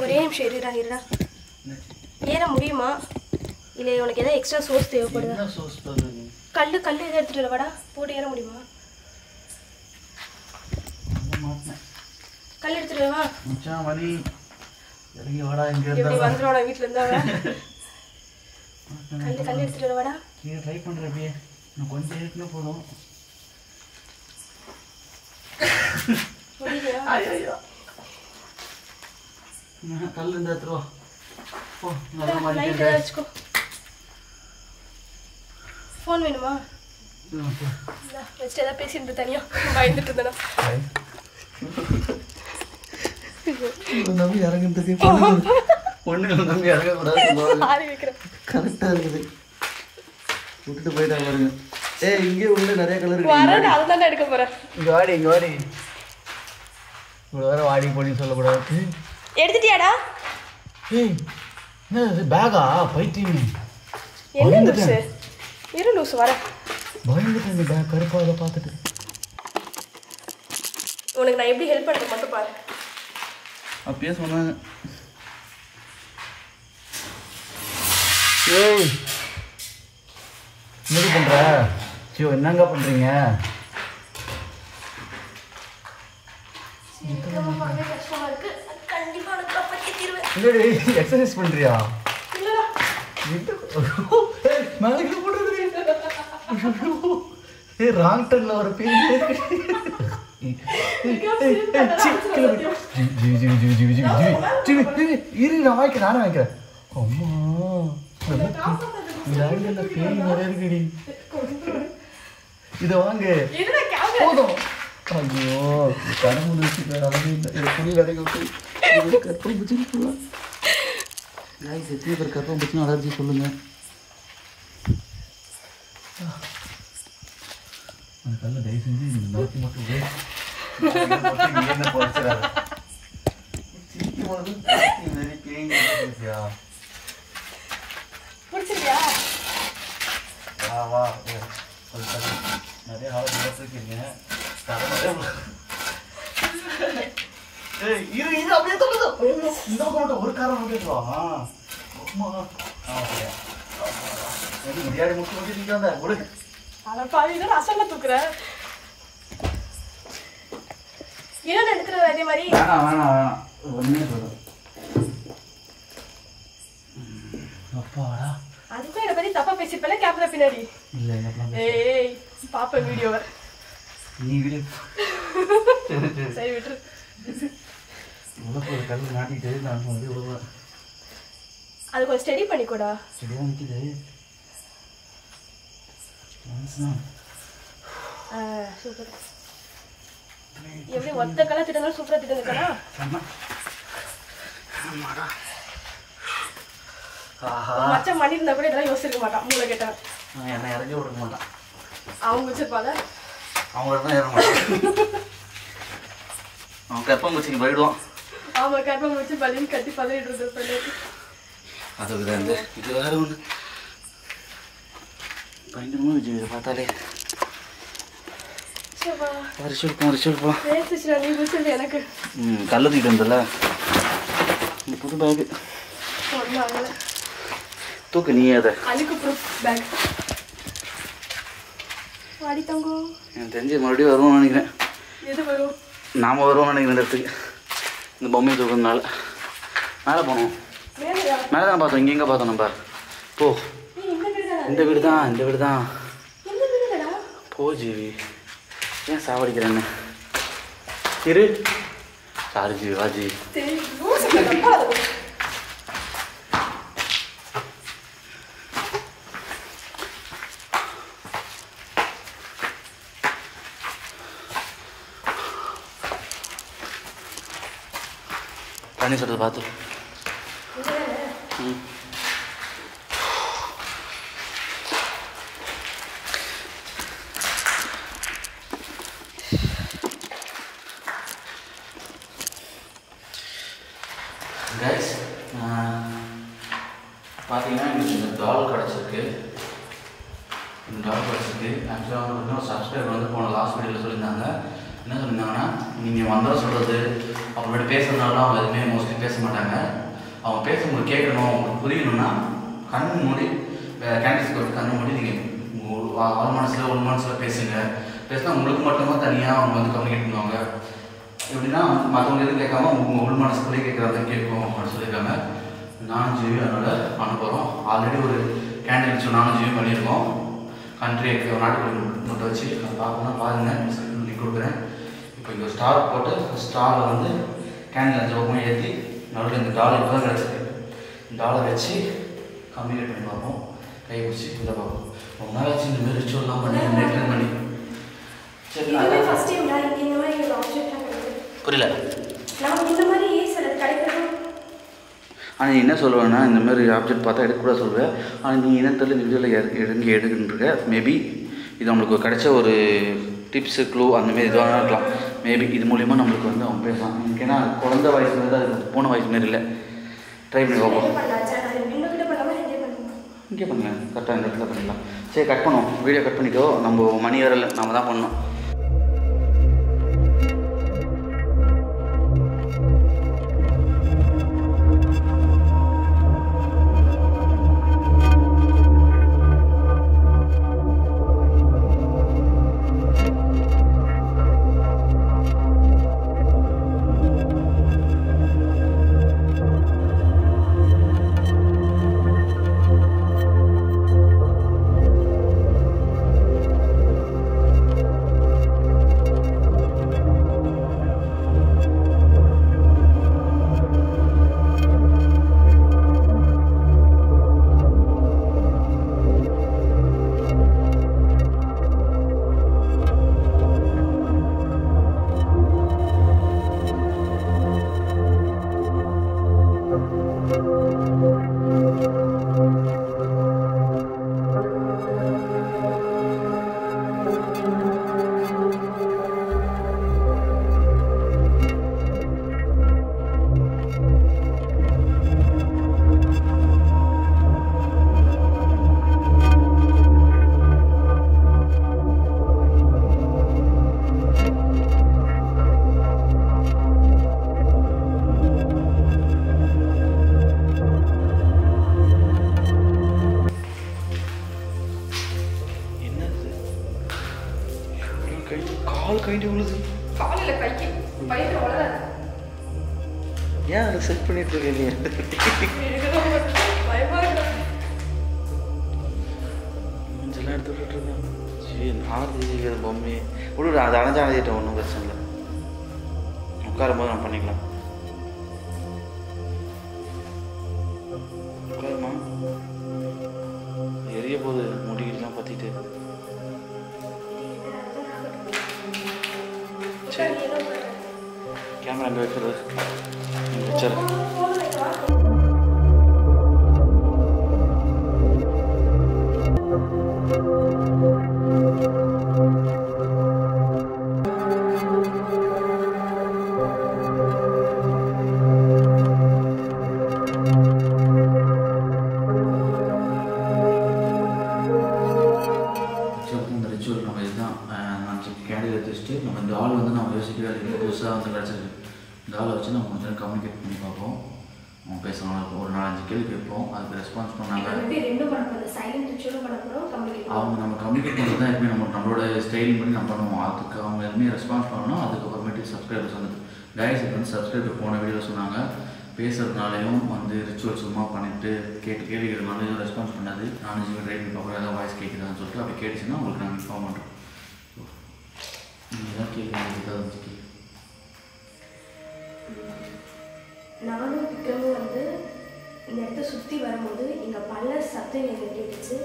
ஒரே நிமிஷம் இருடா இருடா. ஏற முடியுமா? இல்லை உனக்கு ஏதாவது எக்ஸ்ட்ரா சோர்ஸ் தேவைப்படுதா? என்ன சோர்ஸ் பண்ணுங்க கல்லு கல்லு எதை எடுத்துட்டு வர வாடா. போட்டு ஏற முடியுமா? கல் எடுத்துட்டு வா. இறங்கி வாடா இங்கே இருந்தா வந்துடுவாடா வீட்டில் இருந்தாங்க கல் கல் எடுத்துட்டு வர வாடா. கீழே ட்ரை பண்ணுறேன் அப்படியே. நான் கொஞ்சம் ஏறினா போதும். ஐயோ கல் இருந்தா எடுத்துருவா போ நல்லா ஏதாவது வச்சுக்கோ. ஃபோன் வேணுமா? வச்சுட்டு ஏதாவது பேசிட்டு தனியா. பயந்துட்டு இருந்தேனா. நம்பி பொண்ணுங்க பொண்ணுங்களை நம்பி இறங்கக்கூடாது. கரெக்டாக இருக்குது. விட்டுட்டு போயிட்டா பாருங்க. ஏய் இங்கே உள்ள நிறைய கலர் இருக்கு. வரேன் அதை தானே எடுக்க போறேன். இங்கே வாடி இங்கே வாடி. இவ்வளோ வேற வாடி போடின்னு சொல்லக்கூடாது. எடுத்துட்டியாடா? ஏய் என்ன இது? பேகா பைத்தியம். என்ன லூசு? இரு லூசு வரேன். பயந்துட்டேன் இந்த பேக் கருப்பாக அதை பார்த்துட்டு. உனக்கு நான் எப்படி ஹெல்ப் பண்ணுறது மட்டும் பாரு. அப்பயே சொன்னாங்க ஏய் என்னது பண்ணுற சியோ என்னங்க பண்ணுறீங்க இல்லடி எக்ஸசைஸ் பண்ணுறியா மேலே போடுறது ராங் டர்னில் ஒரு பேர் இரு நான் வாய்க்கிறேன் நானும் வாய்க்கிறேன் அம்மா பேய் நிறைய இருக்குடி இதை வாங்க. போதும் ஐயோ கடவுள் கற்பம் பூச்சி கற்பம் பூச்சின்னு அலர்ஜி சொல்லுங்கள் அந்த கல்லை தயவு செஞ்சு நீங்கள் நோக்கி மட்டும் என்ன வா வா நிறைய ஹால் பேசிருக்கீங்க இரு இது அப்படியே தொடுது இந்த மட்டும் ஒரு காரம் மட்டும் வா ஆ ஓகே முடியாது முட்டு முடிச்சிருக்கீங்க அந்த உடுங்க அட பாவி தான் அசல்ல தூக்குறேன் இன்னொன்று எடுத்துட்டு அதே மாதிரி? வேணாம் வேணாம் வேணாம். ஒண்ணே சொல்லு அப்பாடா. அதுக்கும் என்னை பத்தி தப்பா பேசிப்பல கேமரா பின்னாடி. இல்ல ஏய் பாப்பேன் வீடியோவை நீ வீடியோ சரி விட்டுரு. உள்ள போய் கல் மாட்டிட்டு நான் வந்து விடுவேன் அது கொஞ்சம் ஸ்டடி பண்ணிக்கூடா. நிக்குது. மனசுனா சூப்பர். எப்படி ஒத்த கலா திட்டங்கள் சூப்பராக திட்டங்கக்கடா மச்சம் பண்ணியிருந்தா கூட இதெல்லாம் யோசிச்சிருக்க மாட்டான் மூளை கேட்டான் என்னை இறங்கி விட மாட்டான். அவங்க வச்சிருப்பாங்க அவங்கள தான் ஏற மாட்டான். அவன் கற்பம் முடிச்சுக்கு போயிடுவான். ஆமாம் கற்பம் முடிச்சு பலின்னு கட்டி பதறிட்டு இருந்தது இது வேற ஒன்று பயங்கரமாக விஜய் இதை பார்த்தாலே ரிச்சுவல் போ நீ பேசுறது எனக்கு ம் கல்ல தூக்கிட்டு வந்தல இந்த புது பேகு ஒன்றும் ஆகல தூக்கு நீ அதை பேக் வாடி தங்கம் எனக்கு தெரிஞ்சு மறுபடியும் வருவோம்னு நினைக்கிறேன் எது வரும் நாம் வருவோம்னு நினைக்கிறேன் இடத்துக்கு இந்த பொம்மையை தூக்குறதுனால மேலே போனோம் மேலே தான் பார்த்தோம் இங்கே எங்கே பார்த்தோம் நம்ம போ இந்த வீடு தான் இந்த வீடு தான் போஜி ஏன் சாவடிக்கிறேன்னு? இரு. சாரிஜி வாஜி தண்ணி சொல்றது பார்த்து பேசினா உங்களுக்கு மட்டும்தான் தனியாக அவங்க வந்து கம்யூனிகேட் பண்ணுவாங்க எப்படின்னா மற்றவங்க எதுவும் கேட்காம உங்கள் உள் மனசுக்குள்ளே கேட்குறத கேட்கும் அப்படின்னு சொல்லியிருக்காங்க. நானும் ஜிவி அதனால் பண்ண போகிறோம் ஆல்ரெடி ஒரு கேண்டில் வச்சு நானும் ஜிவி பண்ணியிருக்கோம். கண்ட்ரி நாட்டுக்கு மட்டும் வச்சு அதை பார்க்கணும் பாருங்கள் லிங்க் கொடுக்குறேன். இப்போ இங்கே ஸ்டார் போட்டு ஸ்டாரில் வந்து கேண்டில் அஞ்சு பக்கமாக ஏற்றி நடுவில் இந்த டாலர் இப்போ தான் கிடச்சிருக்கு டாலர் வச்சு கம்யூனிகேட் பண்ணி பார்ப்போம். கை பிடிச்சி இதை பார்ப்போம். ரொம்ப நாள் வச்சு இந்த மாதிரி ரிச்சுவல்லாம் பண்ணி நெக்லன் பண்ணி. இதுவே நான் ஃபர்ஸ்ட் டைம் நான் இந்த மாதிரி ஒரு ஆப்ஜெக்ட்லாம் கிடையாது புரியல. நான் இந்த மாதிரி ஆனால் நீ என்ன சொல்லுவேன்னா இந்த மாதிரி ஆப்ஜெக்ட் பார்த்தா எடுக்கக்கூடாது சொல்லுவேன் ஆனால் நீ என்ன தெரியல இந்த வீடியோவில் எடுங்க எடுக்கின்றிருக்க மேபி இது நம்மளுக்கு கிடைச்ச ஒரு டிப்ஸு க்ளூ அந்த மாதிரி எதுவாக இருக்கலாம் மேபி இது மூலிமா நம்மளுக்கு வந்து அவங்க பேசலாம். ஏன்னா குழந்த வயசு மாதிரி தான் அது போன வயசு மாரி இல்லை. ட்ரை பண்ணி பார்ப்போம். பண்ணலாம் இங்கே பண்ணுங்க கரெக்டாக இந்த இடத்துல பண்ணிடலாம் சரி கட் பண்ணுவோம். வீடியோ கட் பண்ணிட்டோ நம்ம மணி வரல. நம்ம தான் பண்ணோம் உட்காருமா? எரிய போது முடிக்கலாம் பற்றிட்டு சரி. கேமரா எங்கே வைக்கிறது? இங்க சும்மா பண்ணிட்டு கேட்டு கேள்விக்கிறதுனாலையும் ரெஸ்பான்ஸ் பண்ணாது. நானும் ஜீவன் ட்ரை பண்ணி பார்க்குறேன் ஏதாவது வாய்ஸ் கேட்குதான்னு சொல்லிட்டு அப்படி கேட்டுச்சுன்னா உங்களுக்கு நாங்கள் இன்ஃபார்ம் பண்ணுறோம் நீங்கள் ஏதாவது கேட்குறீங்க ஏதாவது நானும் விக்ரமும் வந்து இந்த இடத்த சுற்றி வரும்போது இங்கே பல சத்தம் எனக்கு கேட்டுச்சு.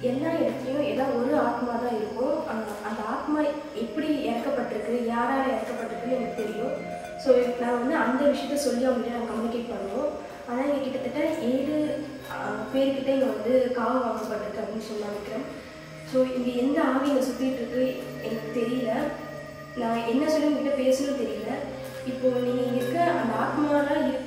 எல்லா இடத்துலையும் ஏதாவது ஒரு ஆத்மா தான் இருக்கும். அந்த- ஆத்மா எப்படி இறக்கப்பட்டிருக்கு யாரால் இறக்கப்பட்டிருக்குன்னு எனக்கு தெரியும். ஸோ நான் வந்து அந்த விஷயத்த சொல்லி அவங்ககிட்ட நான் கம்யூனிகேட் பண்ணுவோம். ஆனால் இங்கே கிட்டத்தட்ட ஏழு பேர்கிட்ட இங்கே வந்து காவு வாங்கப்பட்டிருக்கு அப்படின்னு சொன்னா விக்ரம் ஸோ இங்கே எந்த ஆவி இங்கே சுற்றிட்டு இருக்கு எனக்கு தெரியல. நான் என்ன சொல்லி உங்ககிட்ட பேசணும் தெரியல. இப்போ நீங்கள் இங்கே இருக்க அந்த ஆத்மாலாம் இரு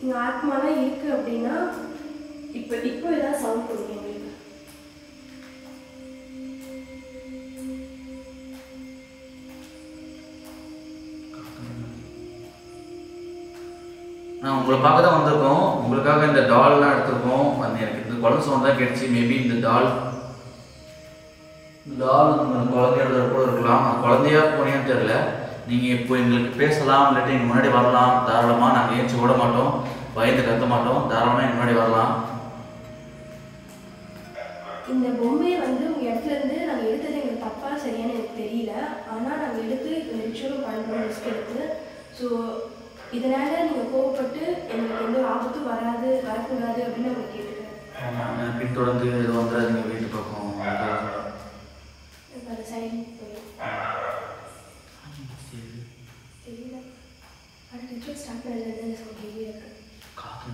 இங்க ஆத்மாலாம் இருக்கு அப்படின்னா இப்போ இப்போ ஏதாவது சவுண்ட் கொடுங்க. நான் உங்களை பார்க்க தான் வந்திருக்கோம். உங்களுக்காக இந்த டால்லாம் எடுத்திருக்கோம். வந்து எனக்கு இந்த குழந்தை சவுண்ட் தான் கிடைச்சி மேபி இந்த டால் டால் குழந்தையோட கூட இருக்கலாம். அது குழந்தையா போனியான்னு தெரில நீங்கள் இப்போ எங்களுக்கு பேசலாம் இல்லாட்டி எங்கள் முன்னாடி வரலாம். தாராளமாக நாங்கள் ஏஞ்சி விட மாட்டோம். பயந்து கத்த மாட்டோம். தாராளமாக எங்கள் முன்னாடி வரலாம். இந்த பொம்மையை வந்து உங்கள் இடத்துல இருந்து நாங்கள் எடுத்தது எங்களுக்கு தப்பாக சரியானு எனக்கு தெரியல. ஆனால் நாங்கள் எடுத்து இந்த ரிச்சுவலும் பண்ணுறோம் ரிஸ்க் எடுத்து. ஸோ இதனால் நீங்கள் கோவப்பட்டு எங்களுக்கு எந்த ஆபத்தும் வராது வரக்கூடாது அப்படின்னு அவங்க கேட்டுருக்காங்க பின்தொடர்ந்து எதுவும் வந்துடாதீங்க வீட்டு பக்கம். தெரியல. அடுத்து சொல்லியே இருக்கு. காத்து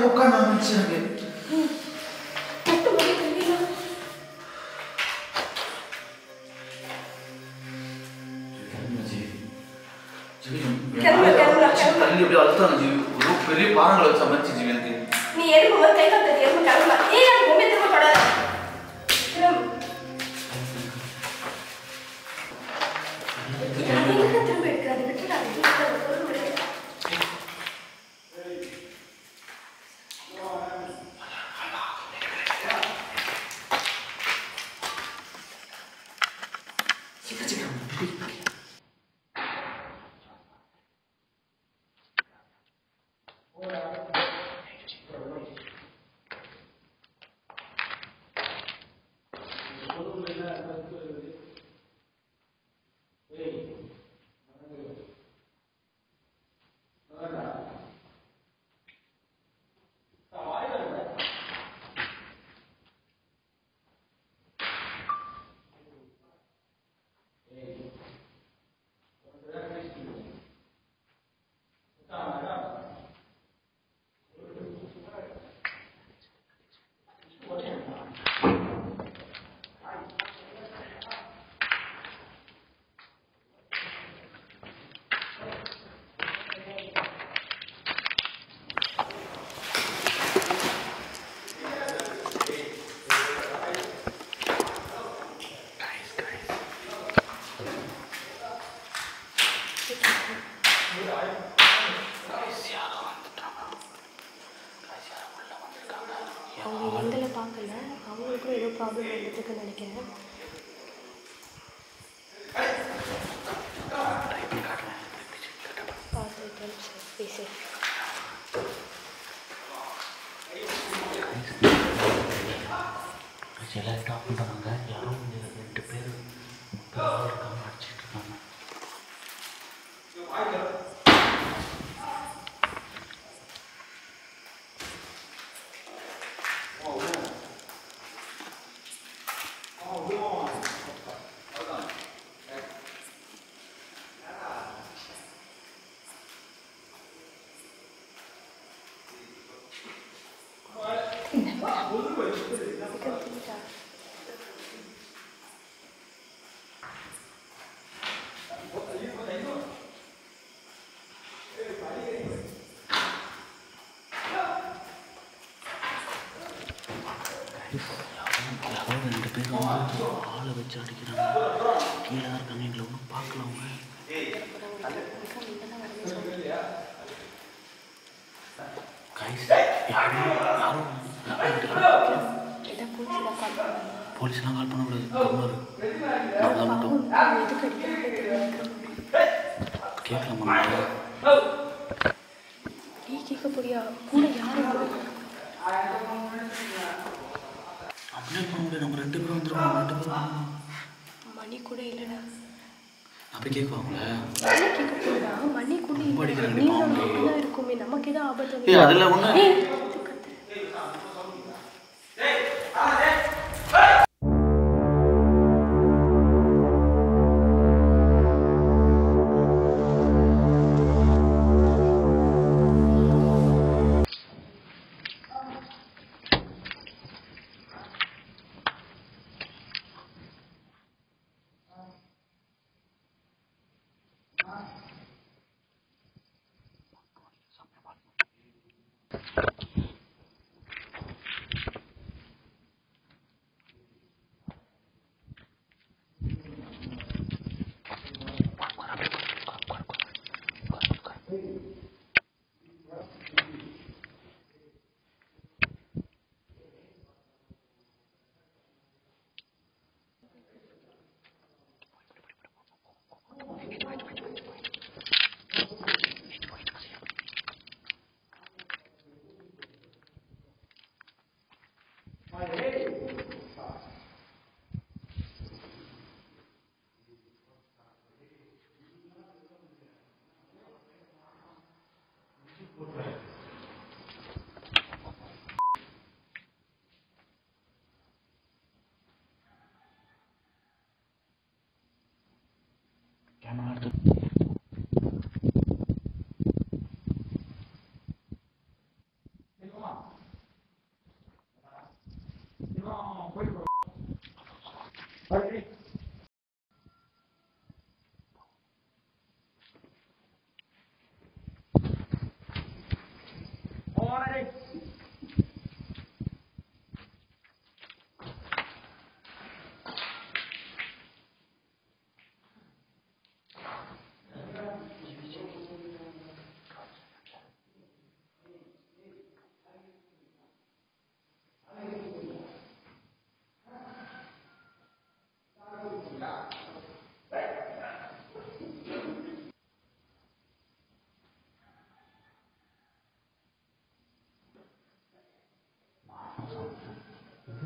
యొక్క నామించిన 마음을 어떻게 나니까요? ரெண்டு பேர் வந்து ஆளை வச்சு அடிக்கிறாங்க கீழே இருக்காங்க எங்களை ஒன்றும் பார்க்கல அவங்க. கைஸ் யாரும் போலீஸ்லாம் கால் பண்ணக்கூடாது கம்மாரு தான் மட்டும். கேட்கலாமா? நீ கேட்க போறியா? கூட யாரும் அப்படியே பண்ண முடியாது. நம்ம ரெண்டு பேரும் வந்துருவோம். ரெண்டு பேரும். மணி கூட இல்லைடா. அப்படி கேட்குவாங்களே கேட்க போறா மணி கூட. அப்படிதான் இருக்குமே. நமக்கு ஏதோ ஆபத்து ஏய் அதில் ஒன்று கேமரா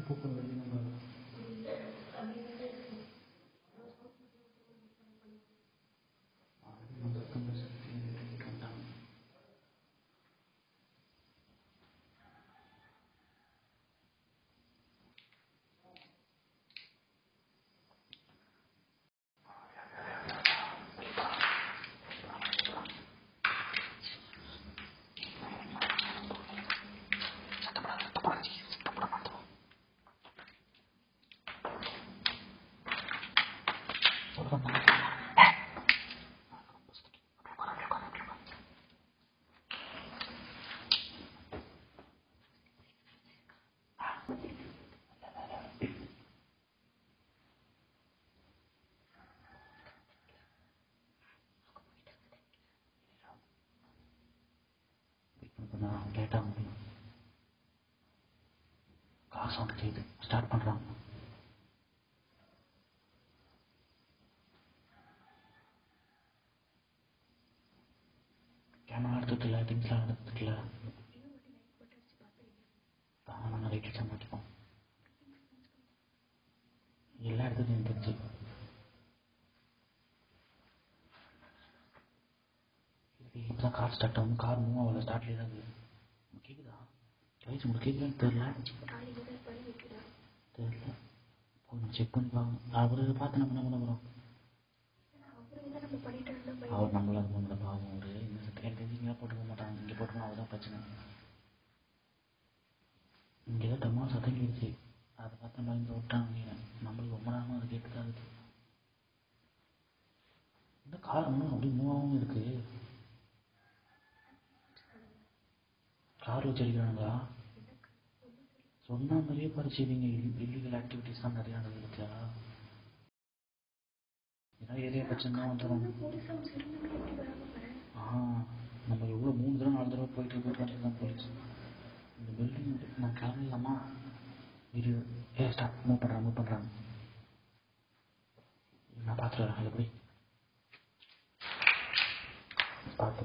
僕の家の லேட்டாக முடியும் கார் சவுண்ட் கேட்குது ஸ்டார்ட் பண்றாங்க. கேமரா எடுத்ததில்ல திங்ஸ்லாம் எடுத்துக்கல தான் நாங்கள் லைட் அடிச்சா மாட்டிப்போம். எல்லா இடத்துலையும் தெரிஞ்சு இப்போதான் கார் ஸ்டார்ட் ஆகும். கார் மூவ் ஆகல. ஸ்டார்ட்லேயே தான் இருக்குது ரைஸ் உங்களுக்கு கேட்குதான்னு தெரில தெரில போய் செக் பண்ணி பார்க்கணும் அவர் பார்த்து நம்ம என்ன பண்ண போகிறோம் அவர் நம்மள அது பாவம் ஒரு இந்த எனக்கு தெரிஞ்சு போட்டுக்க மாட்டாங்க இங்கே போட்டுக்கணும் அதுதான் பிரச்சனை இங்கே தான் டம்மா சத்தம் கேட்டுச்சு அதை பார்த்தா பயந்து விட்டாங்க நம்மளுக்கு ரொம்ப நேரமாக அது கேட்டு தான் இருக்குது இந்த காரணம் அப்படியே மூவாகவும் இருக்கு கார் வச்சு அடிக்கிறானுங்களா சொன்ன மாதிரியே படிச்சுவீங்க இல்லீகல் ஆக்டிவிட்டீஸ்லாம் நிறையா நடந்துச்சா ஏன்னா ஏரியா பிரச்சனை வந்துடும் ஆ நம்ம எவ்வளோ மூணு தடவை நாலு தடவை போயிட்டு போயிட்டு தான் போலீஸ் இந்த பில்டிங் நான் கிளம்பலாமா? இரு. ஏ ஸ்டாப் மூவ் பண்ணுறேன் மூவ் பண்ணுறேன் நான் பார்த்துட்டு வரேன். எப்படி பார்த்து.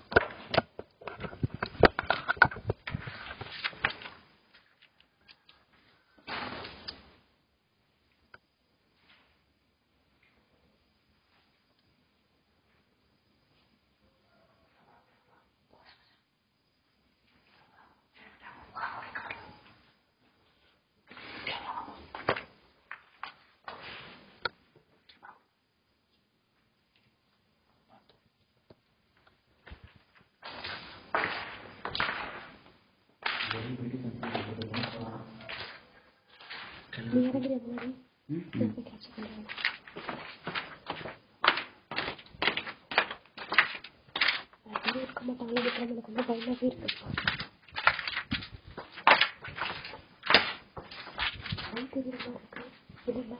இறங்குறியா முன்னாடி நான் போய் கேட்ச் பண்ணுறேன் யாரும் இருக்க மாட்டாங்களே விக்ரம் எனக்கு ரொம்ப பயமாகவே இருக்கு பயம் தெரியுற மாதிரி இருக்கு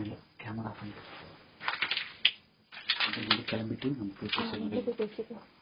இல்லை கேமரா பண்ணிட்டு கிளம்பிட்டு நம்ம போய் நான் பேச